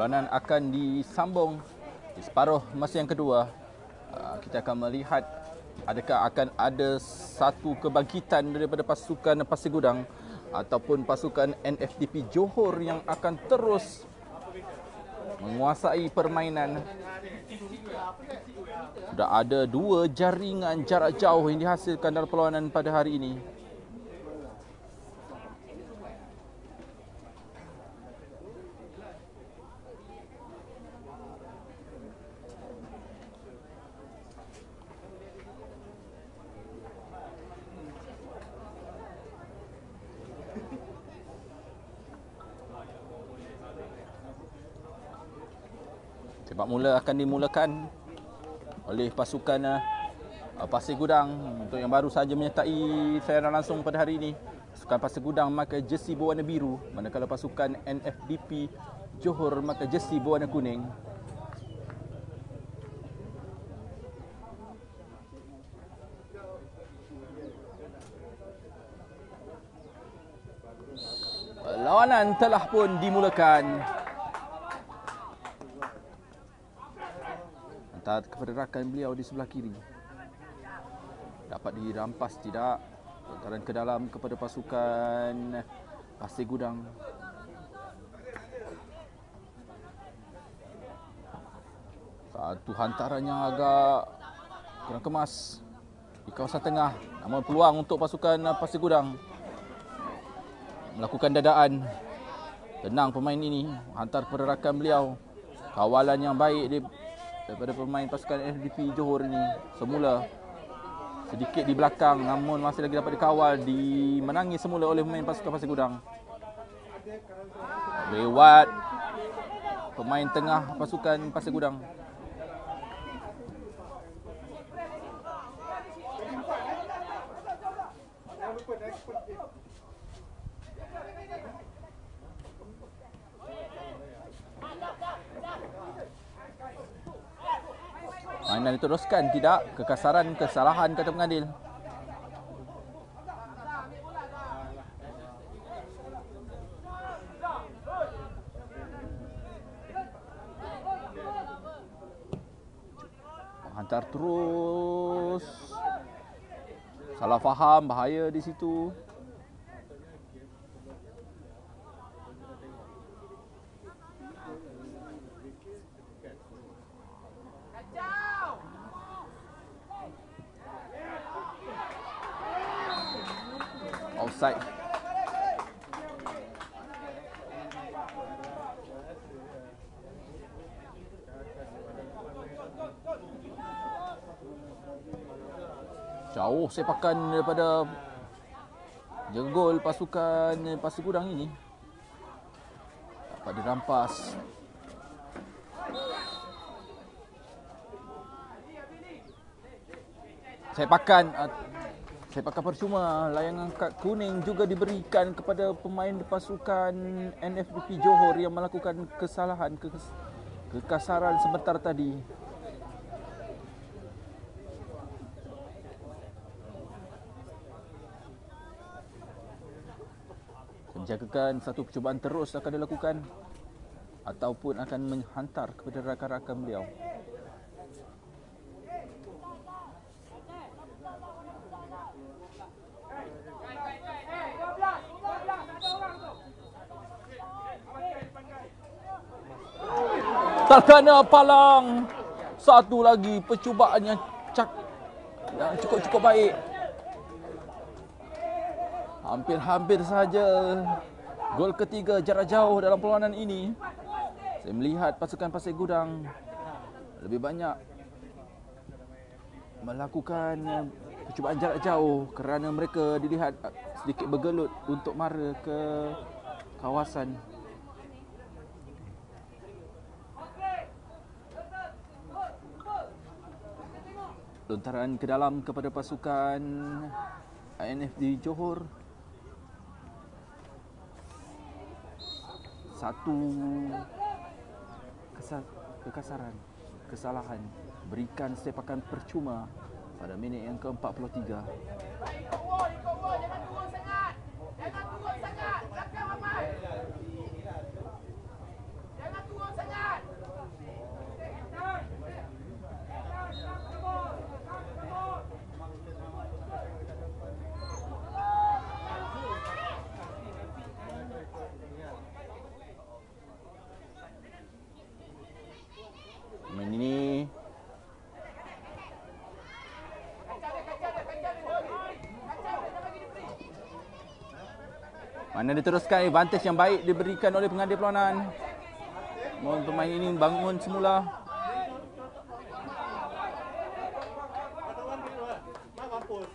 Perlawanan akan disambung di separuh masa yang kedua. Ah, Kita akan melihat adakah akan ada satu kebangkitan daripada pasukan Pasir Gudang ataupun pasukan NFDP Johor yang akan terus menguasai permainan. Sudah ada dua jaringan jarak jauh yang dihasilkan dalam perlawanan pada hari ini. Sepak mula akan dimulakan oleh pasukan uh, Pasir Gudang untuk yang baru saja menyertai siaran langsung pada hari ini. Pasukan Pasir Gudang memakai jersey berwarna biru manakala pasukan NFDP Johor memakai jersey berwarna kuning. Perlawanan telah pun dimulakan. Antara kepada rakan beliau di sebelah kiri. Dapat dirampas tidak. Hantaran ke dalam kepada pasukan Pasir Gudang. Satu hantaran yang agak kurang kemas di kawasan tengah. Namun peluang untuk pasukan Pasir Gudang melakukan dadaan. Tenang pemain ini hantar kepada rakan beliau. Kawalan yang baik dia daripada pemain pasukan FDP Johor ini semula sedikit di belakang namun masih lagi dapat dikawal dimenangi semula oleh pemain pasukan Pasir Gudang. Lewat pemain tengah pasukan Pasir Gudang. Mainan diteruskan tidak kekasaran kesalahan kata pengadil. Hantar terus. Salah faham bahaya di situ. Offside. Jauh sepakan daripada jegol pasukan Pasir Gudang ini. Dapat dirampas. Sepakan uh, sepakan percuma layangan kad kuning juga diberikan kepada pemain pasukan NFDP Johor yang melakukan kesalahan kes- kekasaran sebentar tadi. menjagakan satu percubaan terus akan dilakukan ataupun akan menghantar kepada rakan-rakan beliau. Terkena palang. Satu lagi percubaan yang cukup-cukup baik. Hampir-hampir saja gol ketiga jarak jauh dalam perlawanan ini. Saya melihat pasukan Pasir Gudang lebih banyak melakukan percubaan jarak jauh kerana mereka dilihat sedikit bergelut untuk mara ke kawasan lontaran ke dalam kepada pasukan INFD Johor. Satu kekasaran kesalahan berikan sepakan percuma pada minit yang ke-43 Main ini Mana diteruskan advantage yang baik diberikan oleh pengadil perlawanan. Mohon pemain ini bangun semula. Mak mampus.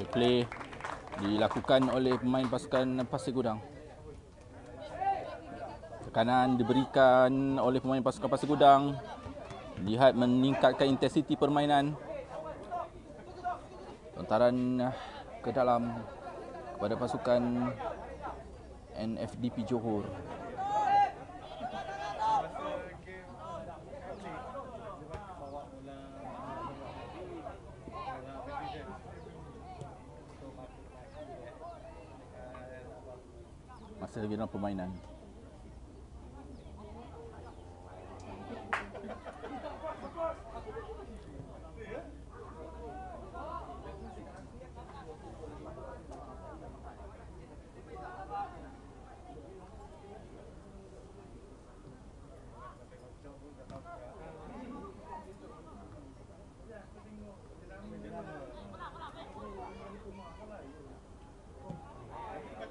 Fair play dilakukan oleh pemain pasukan Pasir Gudang. Tekanan diberikan oleh pemain pasukan Pasir Gudang. Lihat meningkatkan intensiti permainan. Lontaran ke dalam kepada pasukan NFDP Johor. Masih lagi dalam permainan.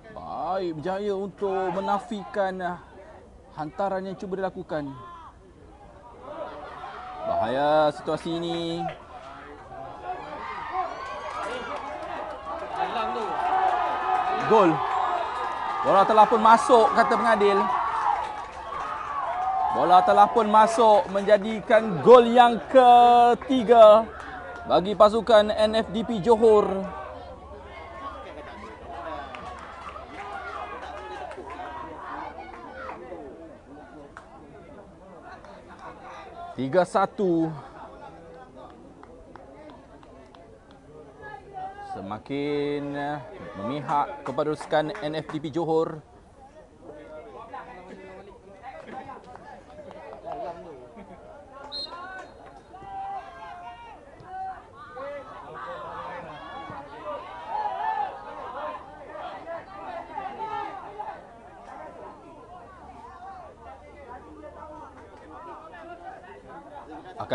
Baik berjaya untuk menafikan ah, hantaran yang cuba dilakukan. Bahaya situasi ini. Gol. Bola telah pun masuk kata pengadil. Bola telah pun masuk menjadikan gol yang ketiga bagi pasukan NFDP Johor. Tiga satu. Semakin memihak kepada pasukan NFDP Johor.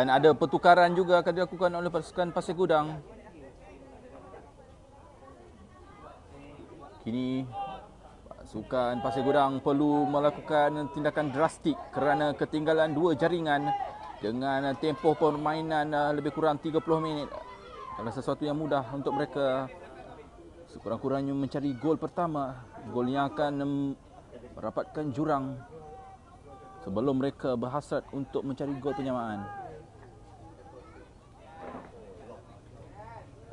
Akan ada pertukaran juga akan dilakukan oleh pasukan Pasir Gudang. Kini pasukan Pasir Gudang perlu melakukan tindakan drastik kerana ketinggalan dua jaringan dengan tempoh permainan uh, lebih kurang 30 minit. Adalah sesuatu yang mudah untuk mereka sekurang-kurangnya mencari gol pertama, gol yang akan merapatkan jurang sebelum mereka berhasrat untuk mencari gol penyamaan.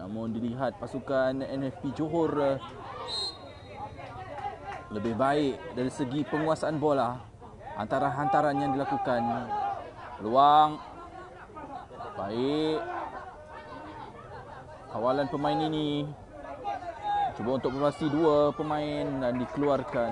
Namun dilihat pasukan NFP Johor uh, lebih baik dari segi penguasaan bola antara hantaran yang dilakukan. Peluang baik. Kawalan pemain ini cuba untuk memasi dua pemain dan dikeluarkan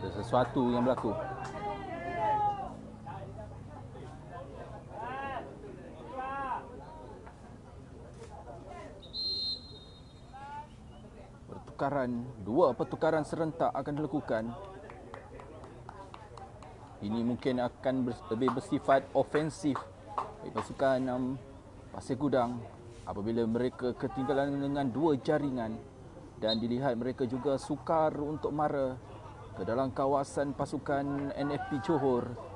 ada sesuatu yang berlaku pertukaran dua pertukaran serentak akan dilakukan. Ini mungkin akan ber- lebih bersifat ofensif. Bagi pasukan um, Pasir Gudang. Apabila mereka ketinggalan dengan dua jaringan dan dilihat mereka juga sukar untuk mara ke dalam kawasan pasukan NFP Johor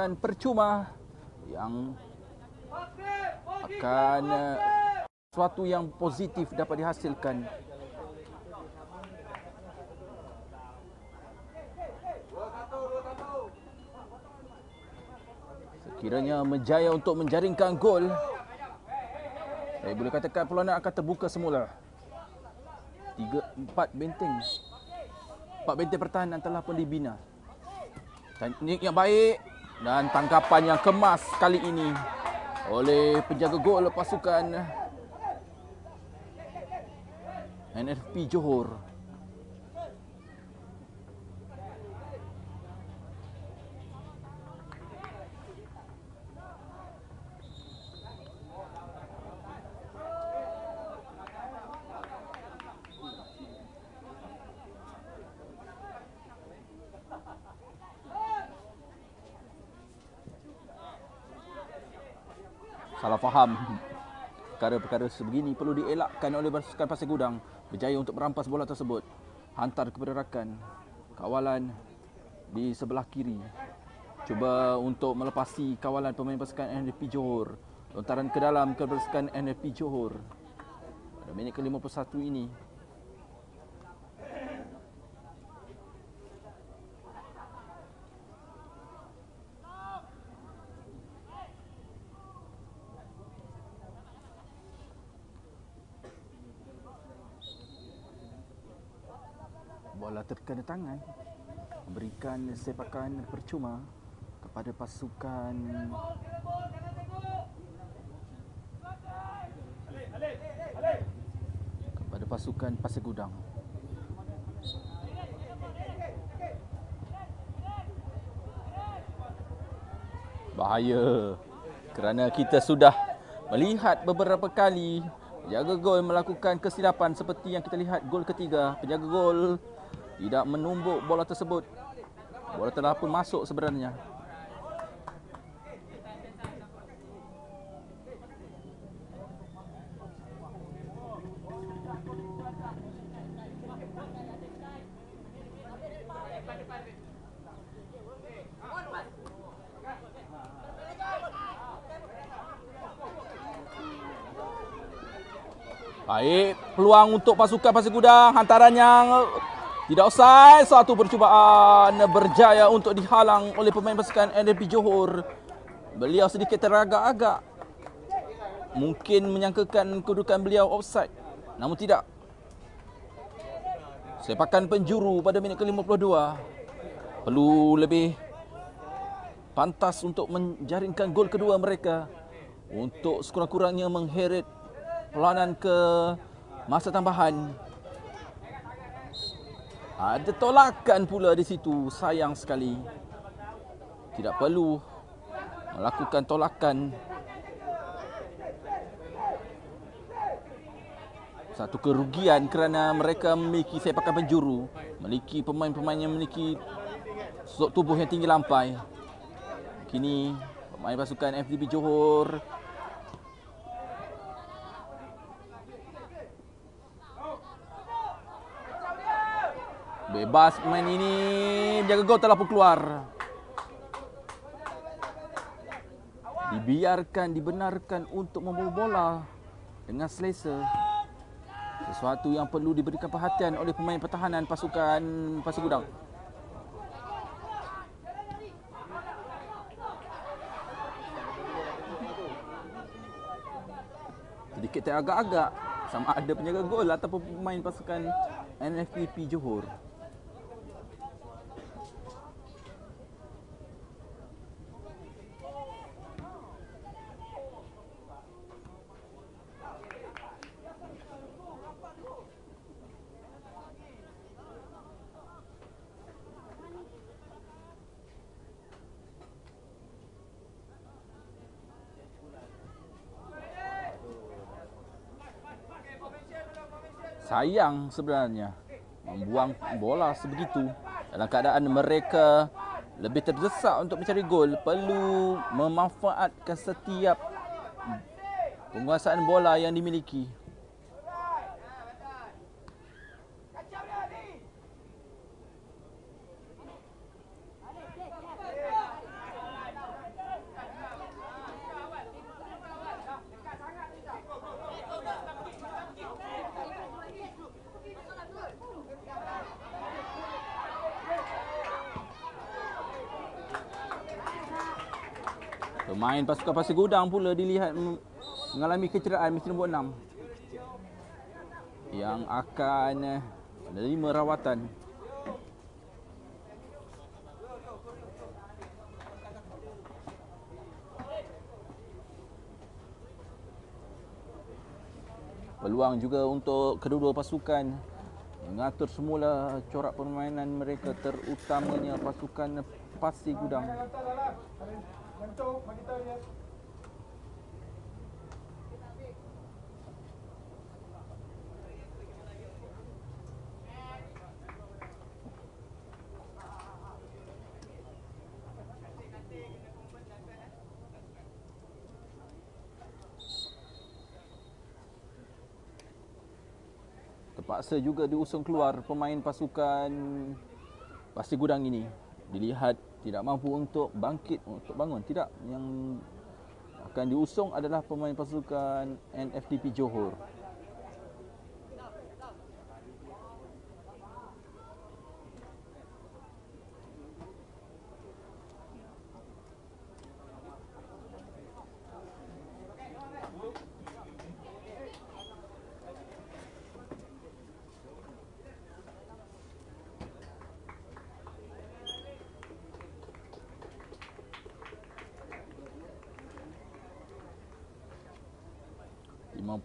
sepakan percuma yang akan uh, sesuatu yang positif dapat dihasilkan. Sekiranya menjaya untuk menjaringkan gol saya boleh katakan perlawanan akan terbuka semula. Tiga empat benteng. Empat benteng pertahanan telah pun dibina. Teknik yang baik dan tangkapan yang kemas kali ini oleh penjaga gol pasukan NFP Johor. salah faham. Perkara-perkara sebegini perlu dielakkan oleh pasukan Pasir Gudang berjaya untuk merampas bola tersebut. Hantar kepada rakan. Kawalan di sebelah kiri. Cuba untuk melepasi kawalan pemain pasukan NFP Johor. Lontaran ke dalam ke pasukan NFP Johor. Pada minit ke-51 ini. Bola terkena tangan memberikan sepakan percuma kepada pasukan kepada pasukan Pasir Gudang. Bahaya kerana kita sudah melihat beberapa kali penjaga gol melakukan kesilapan seperti yang kita lihat gol ketiga. Penjaga gol tidak menumbuk bola tersebut. Bola telah pun masuk sebenarnya. Baik, peluang untuk pasukan Pasir Gudang. Hantaran yang tidak offside. Satu percubaan berjaya untuk dihalang oleh pemain pasukan NDP Johor. Beliau sedikit teragak-agak. Mungkin menyangkakan kedudukan beliau offside. Namun tidak. Sepakan penjuru pada minit ke-52. Perlu lebih pantas untuk menjaringkan gol kedua mereka. Untuk sekurang-kurangnya mengheret perlawanan ke masa tambahan. Ada tolakan pula di situ. Sayang sekali. Tidak perlu melakukan tolakan. Satu kerugian kerana mereka memiliki sepakan penjuru. Memiliki pemain-pemain yang memiliki susuk tubuh yang tinggi lampai. Kini pemain pasukan FDP Johor Bebas pemain ini jaga gol telah pun keluar. Dibiarkan, dibenarkan untuk membawa bola dengan selesa. Sesuatu yang perlu diberikan perhatian oleh pemain pertahanan pasukan Pasir Gudang. Sedikit teragak-agak sama ada penjaga gol ataupun pemain pasukan NFPP Johor. Sayang sebenarnya. Membuang bola sebegitu. Dalam keadaan mereka lebih terdesak untuk mencari gol. Perlu memanfaatkan setiap penguasaan bola yang dimiliki Pemain pasukan Pasir Gudang pula dilihat mengalami kecederaan mesin nombor 6 yang akan eh, menerima rawatan. Peluang juga untuk kedua-dua pasukan mengatur semula corak permainan mereka terutamanya pasukan Pasir Gudang. Mentok, bagi tahu dia. Terpaksa juga diusung keluar pemain pasukan Pasir Gudang ini. Dilihat tidak mampu untuk bangkit untuk bangun. Tidak, yang akan diusung adalah pemain pasukan NFDP Johor.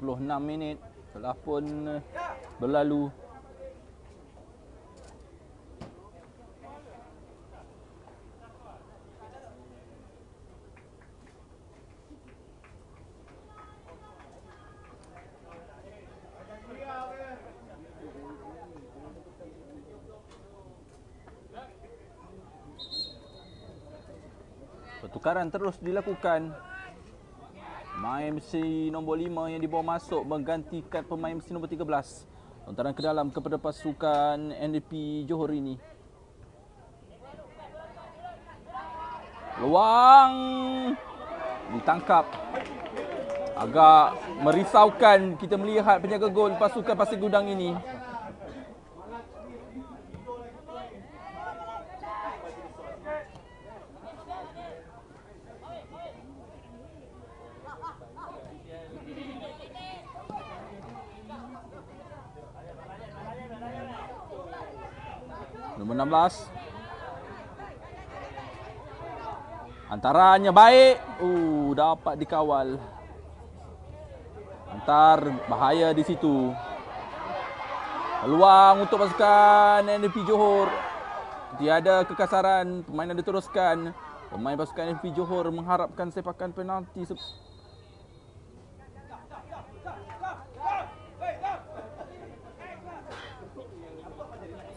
Puluh enam minit telah pun eh, berlalu. Pertukaran terus dilakukan Pemain mesi nombor 5 yang dibawa masuk menggantikan pemain mesi nombor 13. Lontaran ke dalam kepada pasukan NDP Johor ini. Luang ditangkap Agak merisaukan kita melihat penjaga gol pasukan Pasir Gudang ini. Nombor 16. Antaranya baik. Uh, dapat dikawal. Antar bahaya di situ. Peluang untuk pasukan NDP Johor. Tiada kekasaran. Permainan diteruskan. Pemain pasukan NDP Johor mengharapkan sepakan penalti.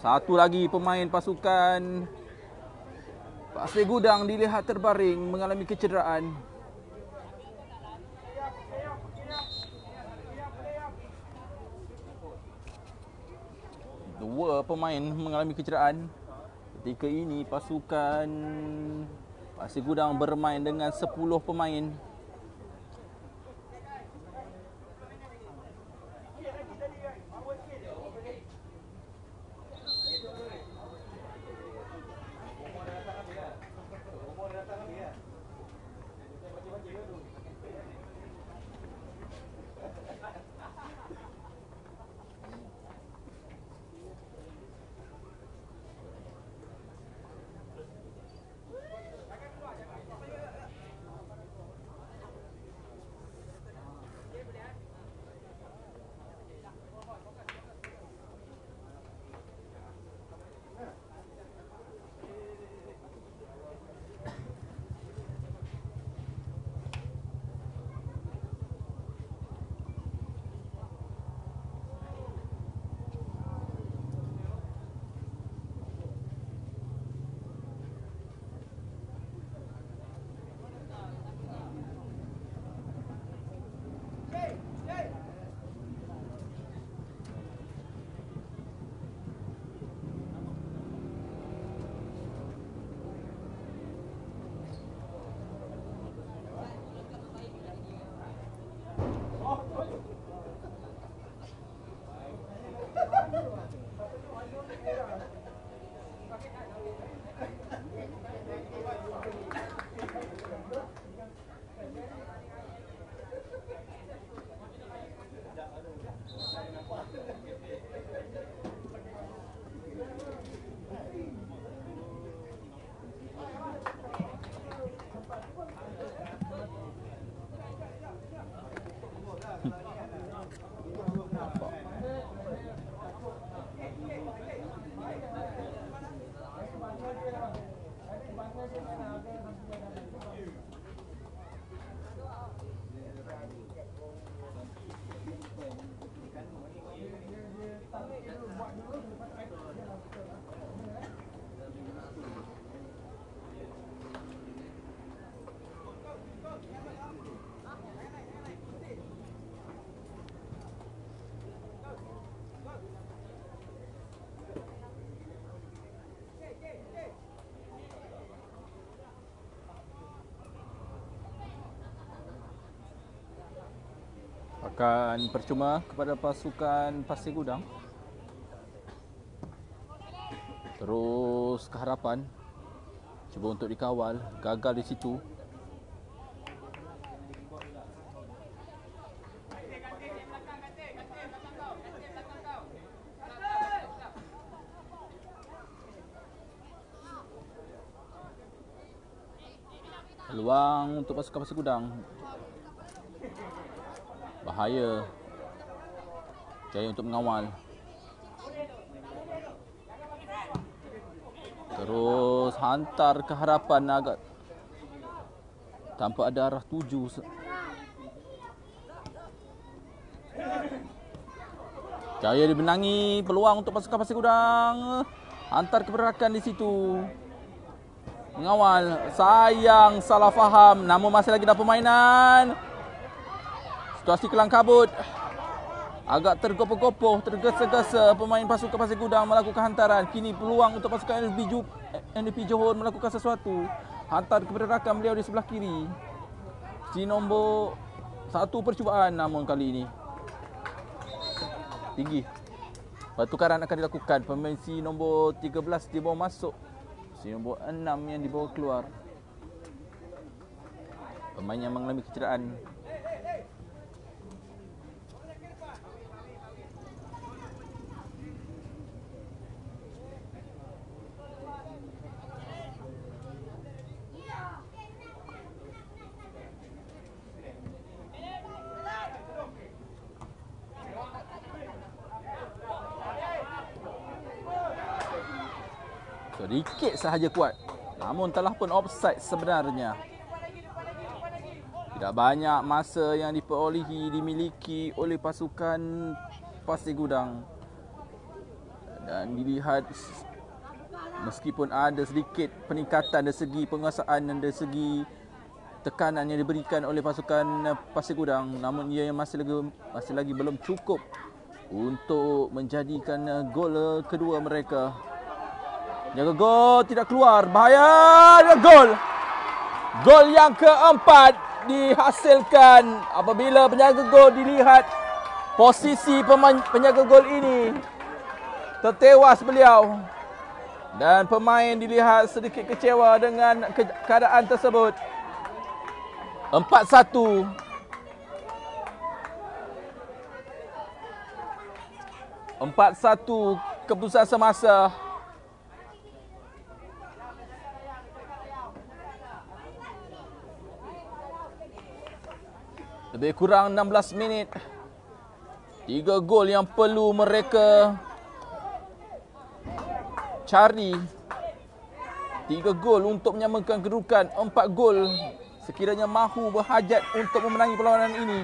Satu lagi pemain pasukan Pasir Gudang dilihat terbaring mengalami kecederaan. Dua pemain mengalami kecederaan. Ketika ini pasukan Pasir Gudang bermain dengan 10 pemain. Akan percuma kepada pasukan Pasir Gudang. Terus ke harapan. Cuba untuk dikawal. Gagal di situ. Peluang untuk pasukan Pasir Gudang. Bahaya. Jaya untuk mengawal. Terus hantar ke harapan agak tanpa ada arah tuju. Jaya dibenangi peluang untuk pasukan Pasir Gudang. Hantar ke pergerakan di situ. Mengawal. Sayang salah faham. Namun masih lagi dalam permainan. Situasi kelang kabut. Agak tergopoh-gopoh, tergesa-gesa pemain pasukan Pasir Gudang melakukan hantaran. Kini peluang untuk pasukan NDP, Ju NDP Johor melakukan sesuatu. Hantar ke pergerakan beliau di sebelah kiri. Si nombor satu percubaan namun kali ini tinggi. Pertukaran akan dilakukan. Pemain si nombor 13 dibawa masuk. Si nombor 6 yang dibawa keluar. Pemain yang mengalami kecederaan. Sedikit sahaja kuat. Namun telah pun offside sebenarnya. Tidak banyak masa yang diperolehi dimiliki oleh pasukan Pasir Gudang. Dan dilihat meskipun ada sedikit peningkatan dari segi penguasaan dan dari segi tekanan yang diberikan oleh pasukan Pasir Gudang namun ia yang masih lagi masih lagi belum cukup untuk menjadikan gol kedua mereka. Jaga gol tidak keluar. Bahaya dan gol. Gol yang keempat dihasilkan apabila penjaga gol dilihat posisi pemain penjaga gol ini tertewas beliau dan pemain dilihat sedikit kecewa dengan ke- keadaan tersebut. 4-1 4-1 keputusan semasa Lebih kurang 16 minit. Tiga gol yang perlu mereka cari. Tiga gol untuk menyamakan kedudukan. Empat gol sekiranya mahu berhajat untuk memenangi perlawanan ini.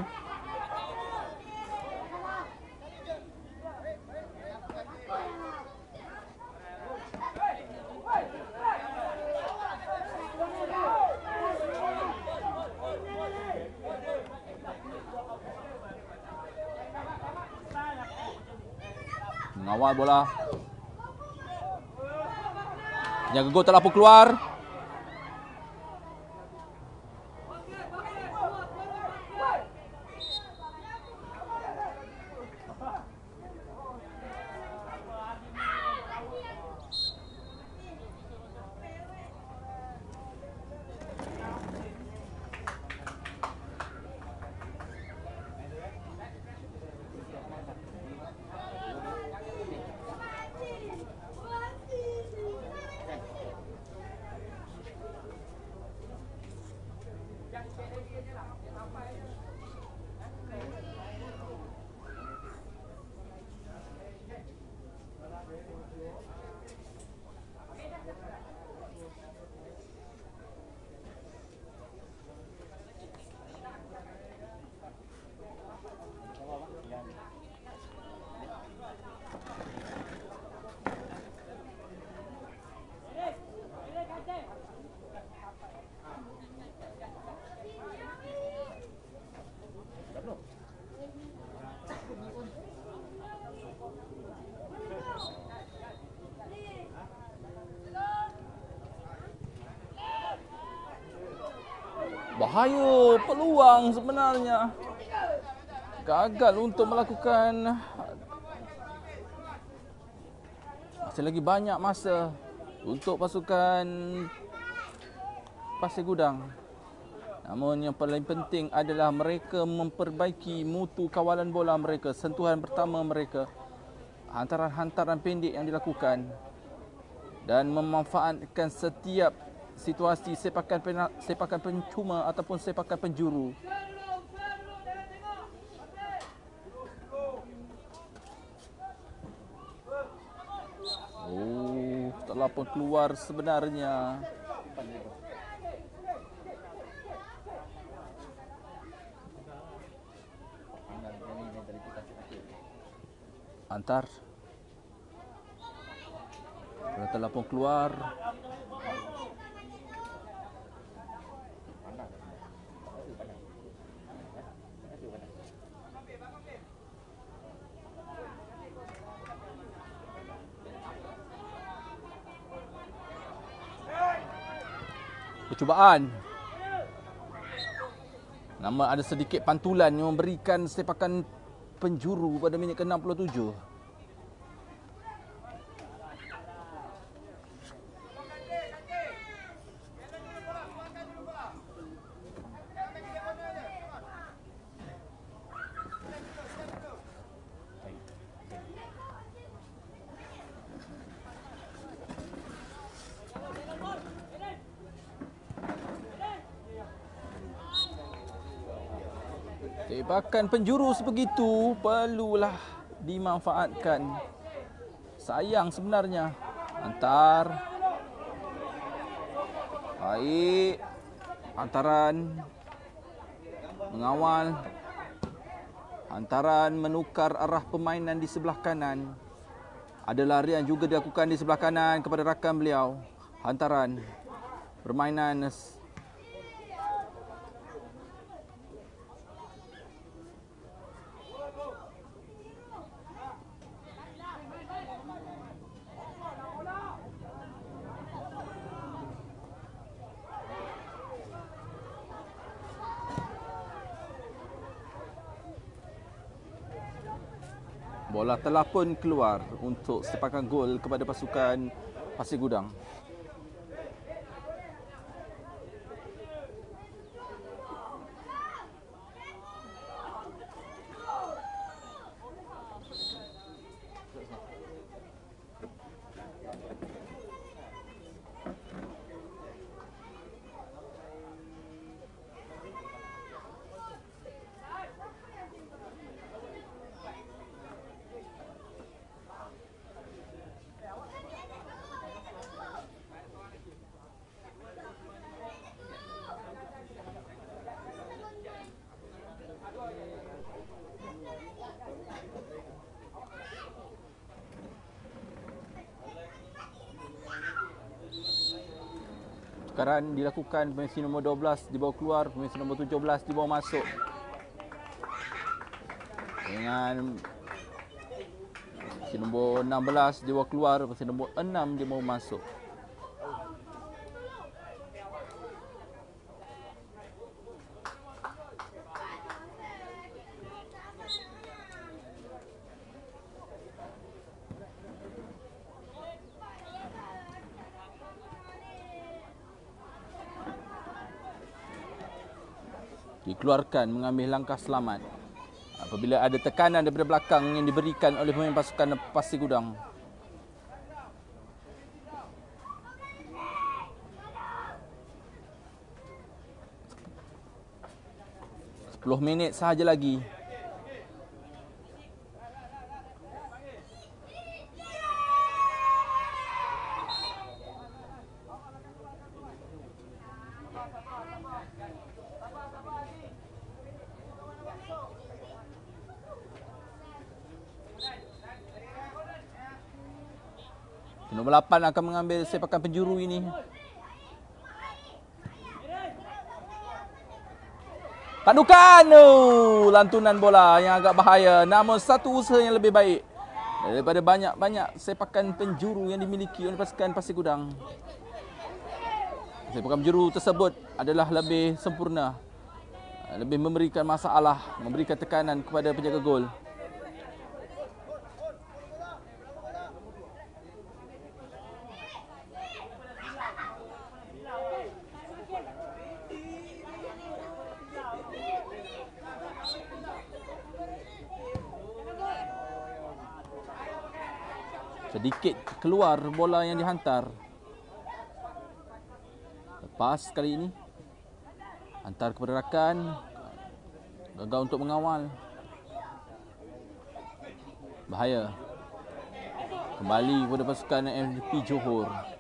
Mengawal bola. Penjaga gol telah pun keluar. Bahaya peluang sebenarnya. Gagal untuk melakukan masih lagi banyak masa untuk pasukan Pasir Gudang. Namun yang paling penting adalah mereka memperbaiki mutu kawalan bola mereka, sentuhan pertama mereka, hantaran-hantaran pendek yang dilakukan dan memanfaatkan setiap situasi sepakan pena, sepakan pencuma ataupun sepakan penjuru. Oh, telah pun keluar sebenarnya. Antar. Telah pun keluar. Percubaan. Nama ada sedikit pantulan yang memberikan sepakan penjuru pada minit ke-67. Tebakan penjuru sebegitu perlulah dimanfaatkan. Sayang sebenarnya. Antar. Baik. Antaran. Mengawal. Antaran menukar arah permainan di sebelah kanan. Ada larian juga dilakukan di sebelah kanan kepada rakan beliau. Hantaran. Permainan Bola telah pun keluar untuk sepakan gol kepada pasukan Pasir Gudang. Tukaran dilakukan pemain nombor 12 dibawa keluar, pemain nombor 17 dibawa masuk. Dengan pemain nombor 16 dibawa keluar, pemain nombor 6 dibawa masuk. Dikeluarkan mengambil langkah selamat apabila ada tekanan daripada belakang yang diberikan oleh pemain pasukan Pasir Gudang. Sepuluh minit sahaja lagi 8 akan mengambil sepakan penjuru ini. Pandukan! Oh, lantunan bola yang agak bahaya. Namun satu usaha yang lebih baik daripada banyak-banyak sepakan penjuru yang dimiliki oleh pasukan Pasir Gudang. Sepakan penjuru tersebut adalah lebih sempurna. Lebih memberikan masalah, memberikan tekanan kepada penjaga gol. Sedikit keluar bola yang dihantar. Lepas kali ini. Hantar kepada rakan. Gagal untuk mengawal. Bahaya. Kembali kepada pasukan MVP Johor.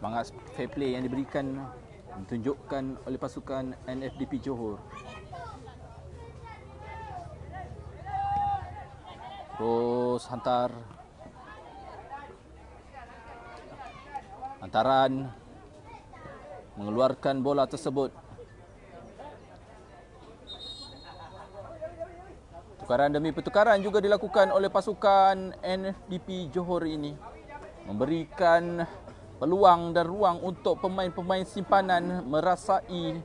Semangat fair play yang diberikan ditunjukkan oleh pasukan NFDP Johor. Terus hantar hantaran mengeluarkan bola tersebut. Tukaran demi pertukaran juga dilakukan oleh pasukan NFDP Johor ini memberikan peluang dan ruang untuk pemain-pemain simpanan merasai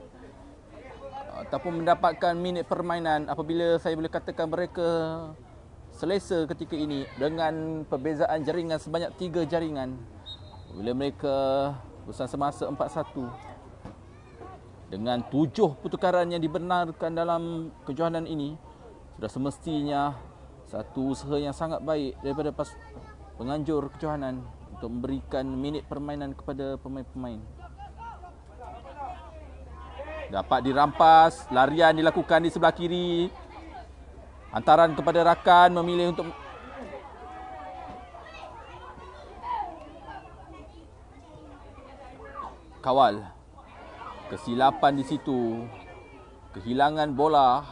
ataupun mendapatkan minit permainan apabila saya boleh katakan mereka selesa ketika ini dengan perbezaan jaringan sebanyak tiga jaringan. Bila mereka berusaha semasa 4-1 dengan tujuh pertukaran yang dibenarkan dalam kejohanan ini sudah semestinya satu usaha yang sangat baik daripada pas penganjur kejohanan untuk memberikan minit permainan kepada pemain-pemain. Dapat dirampas, larian dilakukan di sebelah kiri. Hantaran kepada rakan memilih untuk kawal. Kesilapan di situ. Kehilangan bola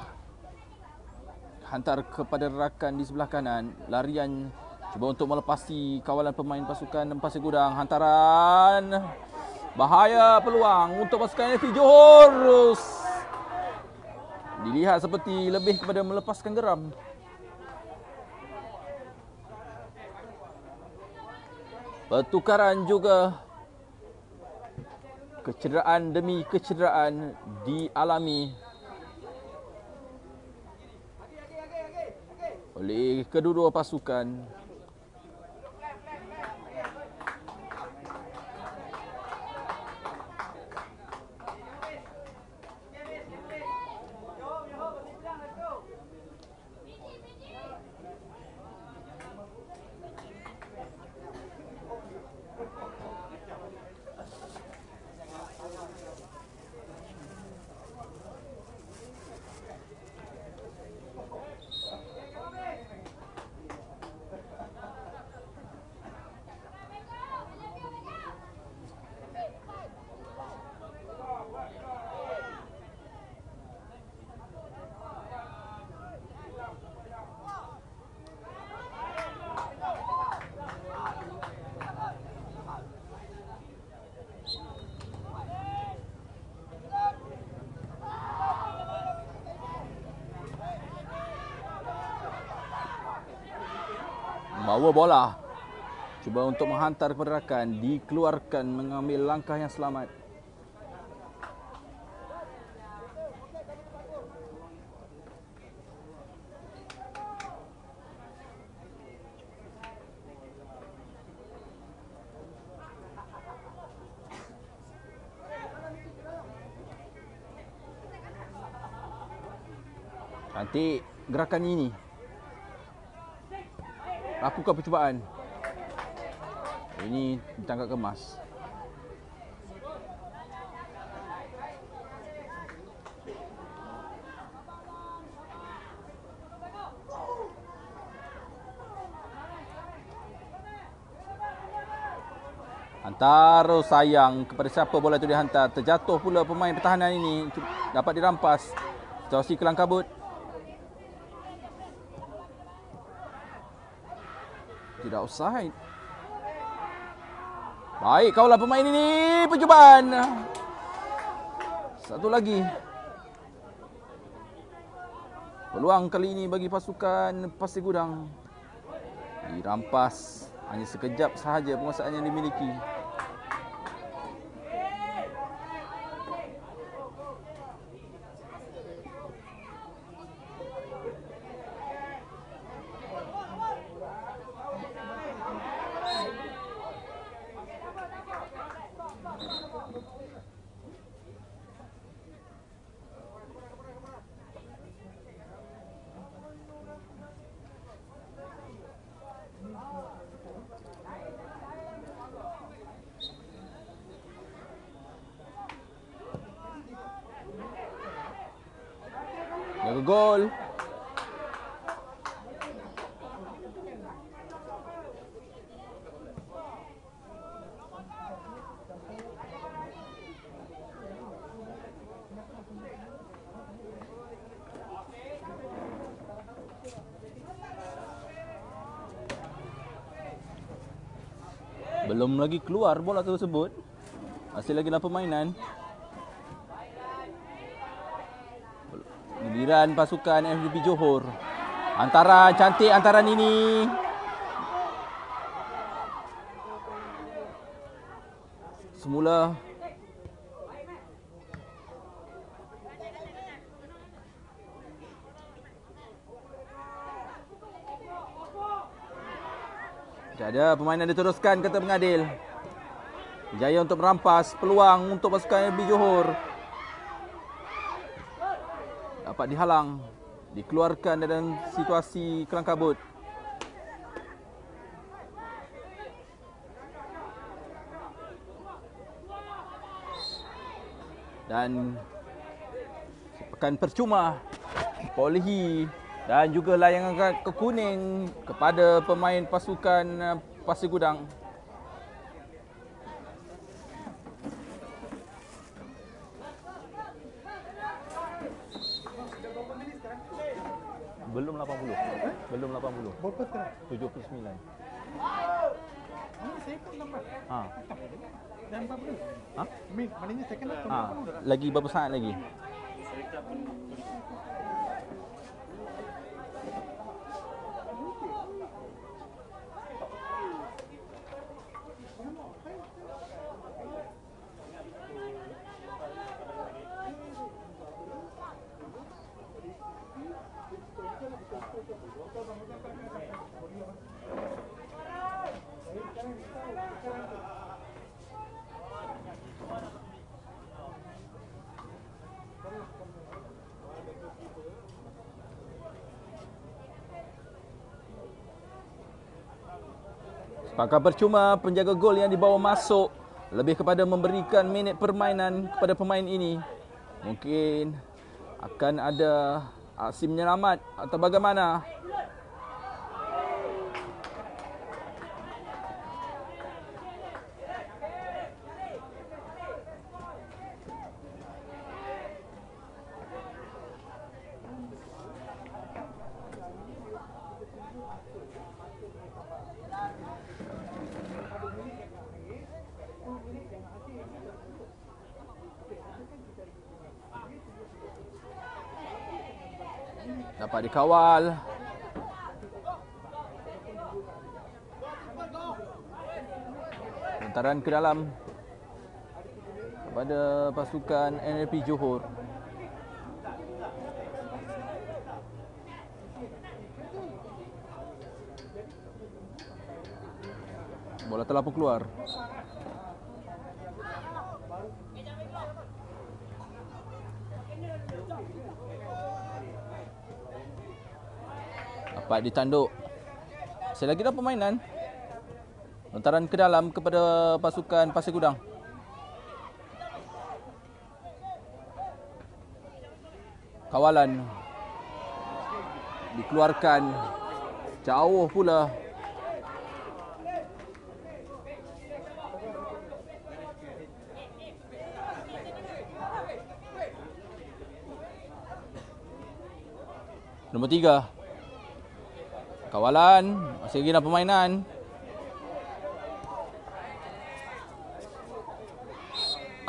hantar kepada rakan di sebelah kanan. Larian cuba untuk melepasi kawalan pemain pasukan Pasir Gudang. Hantaran bahaya peluang untuk pasukan FP Johor. Dilihat seperti lebih kepada melepaskan geram. Pertukaran juga kecederaan demi kecederaan dialami oleh kedua-dua pasukan. Bawa bola. Cuba untuk menghantar kepada rakan. Dikeluarkan mengambil langkah yang selamat. Cantik gerakan ini. Lakukan percubaan. Ini ditangkap kemas. Hantar sayang kepada siapa bola itu dihantar. Terjatuh pula pemain pertahanan ini dapat dirampas. Situasi kelang kabut. Tidak offside. Baik kaulah pemain ini percubaan. Satu lagi. Peluang kali ini bagi pasukan Pasir Gudang. Dirampas hanya sekejap sahaja penguasaan yang dimiliki. Jaga gol. Lagi keluar bola tersebut. Masih lagi dalam permainan. Giliran pasukan FDP Johor. Antara cantik antara ini. Semula Jadi permainan diteruskan kata pengadil. Jaya untuk merampas peluang untuk pasukan FB Johor dapat dihalang dikeluarkan dalam situasi kelang kabut dan sepekan percuma Polihi dan juga layangan ke kuning kepada pemain pasukan uh, Pasir Gudang Belum 80. Belum 80. Berapa sekarang? 79. Ini saya pun tambah. Ha. Dan berapa dulu? Ha? Min, maknanya second lah. Ha. Lagi berapa saat lagi? Sepakat percuma penjaga gol yang dibawa masuk lebih kepada memberikan minit permainan kepada pemain ini. Mungkin akan ada aksi menyelamat atau bagaimana. Dapat dikawal. Hantaran ke dalam kepada pasukan NLP Johor. Bola telah pun keluar. Dapat ditanduk. Saya lagi dalam permainan. Lontaran ke dalam kepada pasukan Pasir Gudang. Kawalan dikeluarkan jauh pula Nombor tiga Kawalan Masih lagi dalam permainan.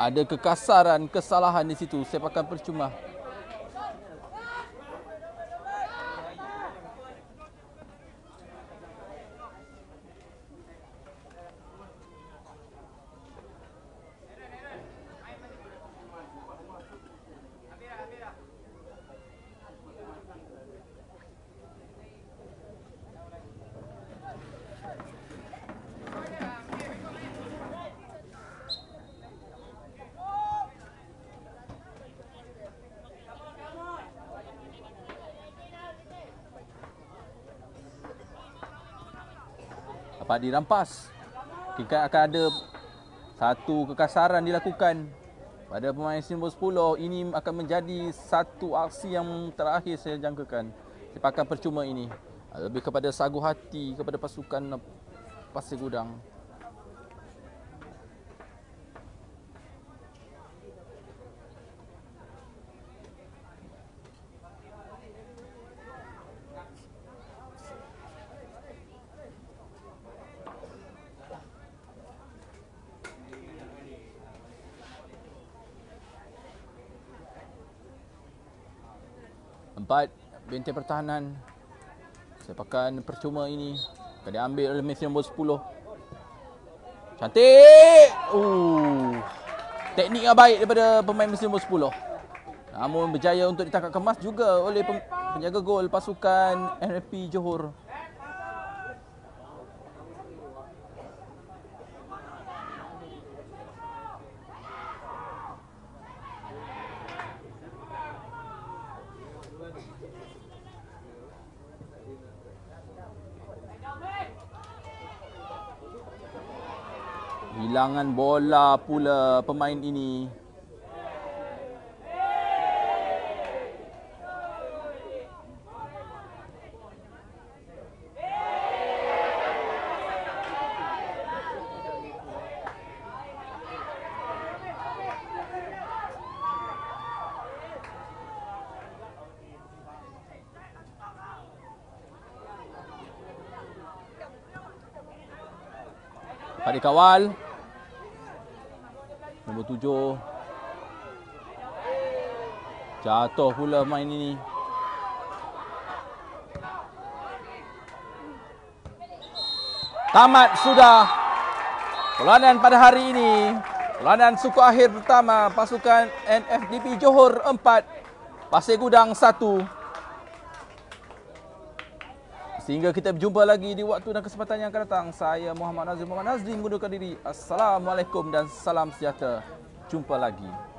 Ada kekasaran Kesalahan di situ. Sepakan percuma dapat dirampas. Mungkin akan ada satu kekasaran dilakukan pada pemain nombor 10. Ini akan menjadi satu aksi yang terakhir saya jangkakan. Sepakan percuma ini. Lebih kepada sagu hati kepada pasukan Pasir Gudang. Empat benteng pertahanan sepakan percuma ini akan diambil oleh mesin nombor 10. Cantik! Uh, teknik yang baik daripada pemain mesin nombor 10. Namun berjaya untuk ditangkap kemas juga oleh penjaga gol pasukan NFP Johor. Hilangan bola pula pemain ini. Pak dikawal. Nombor tujuh. Jatuh pula main ini. Tamat sudah perlawanan pada hari ini. Perlawanan suku akhir pertama pasukan NFDP Johor 4, Pasir Gudang 1. Sehingga kita berjumpa lagi di waktu dan kesempatan yang akan datang. Saya Muhammad Nazim Muhammad Nazim mengundurkan diri. Assalamualaikum dan salam sejahtera. Jumpa lagi.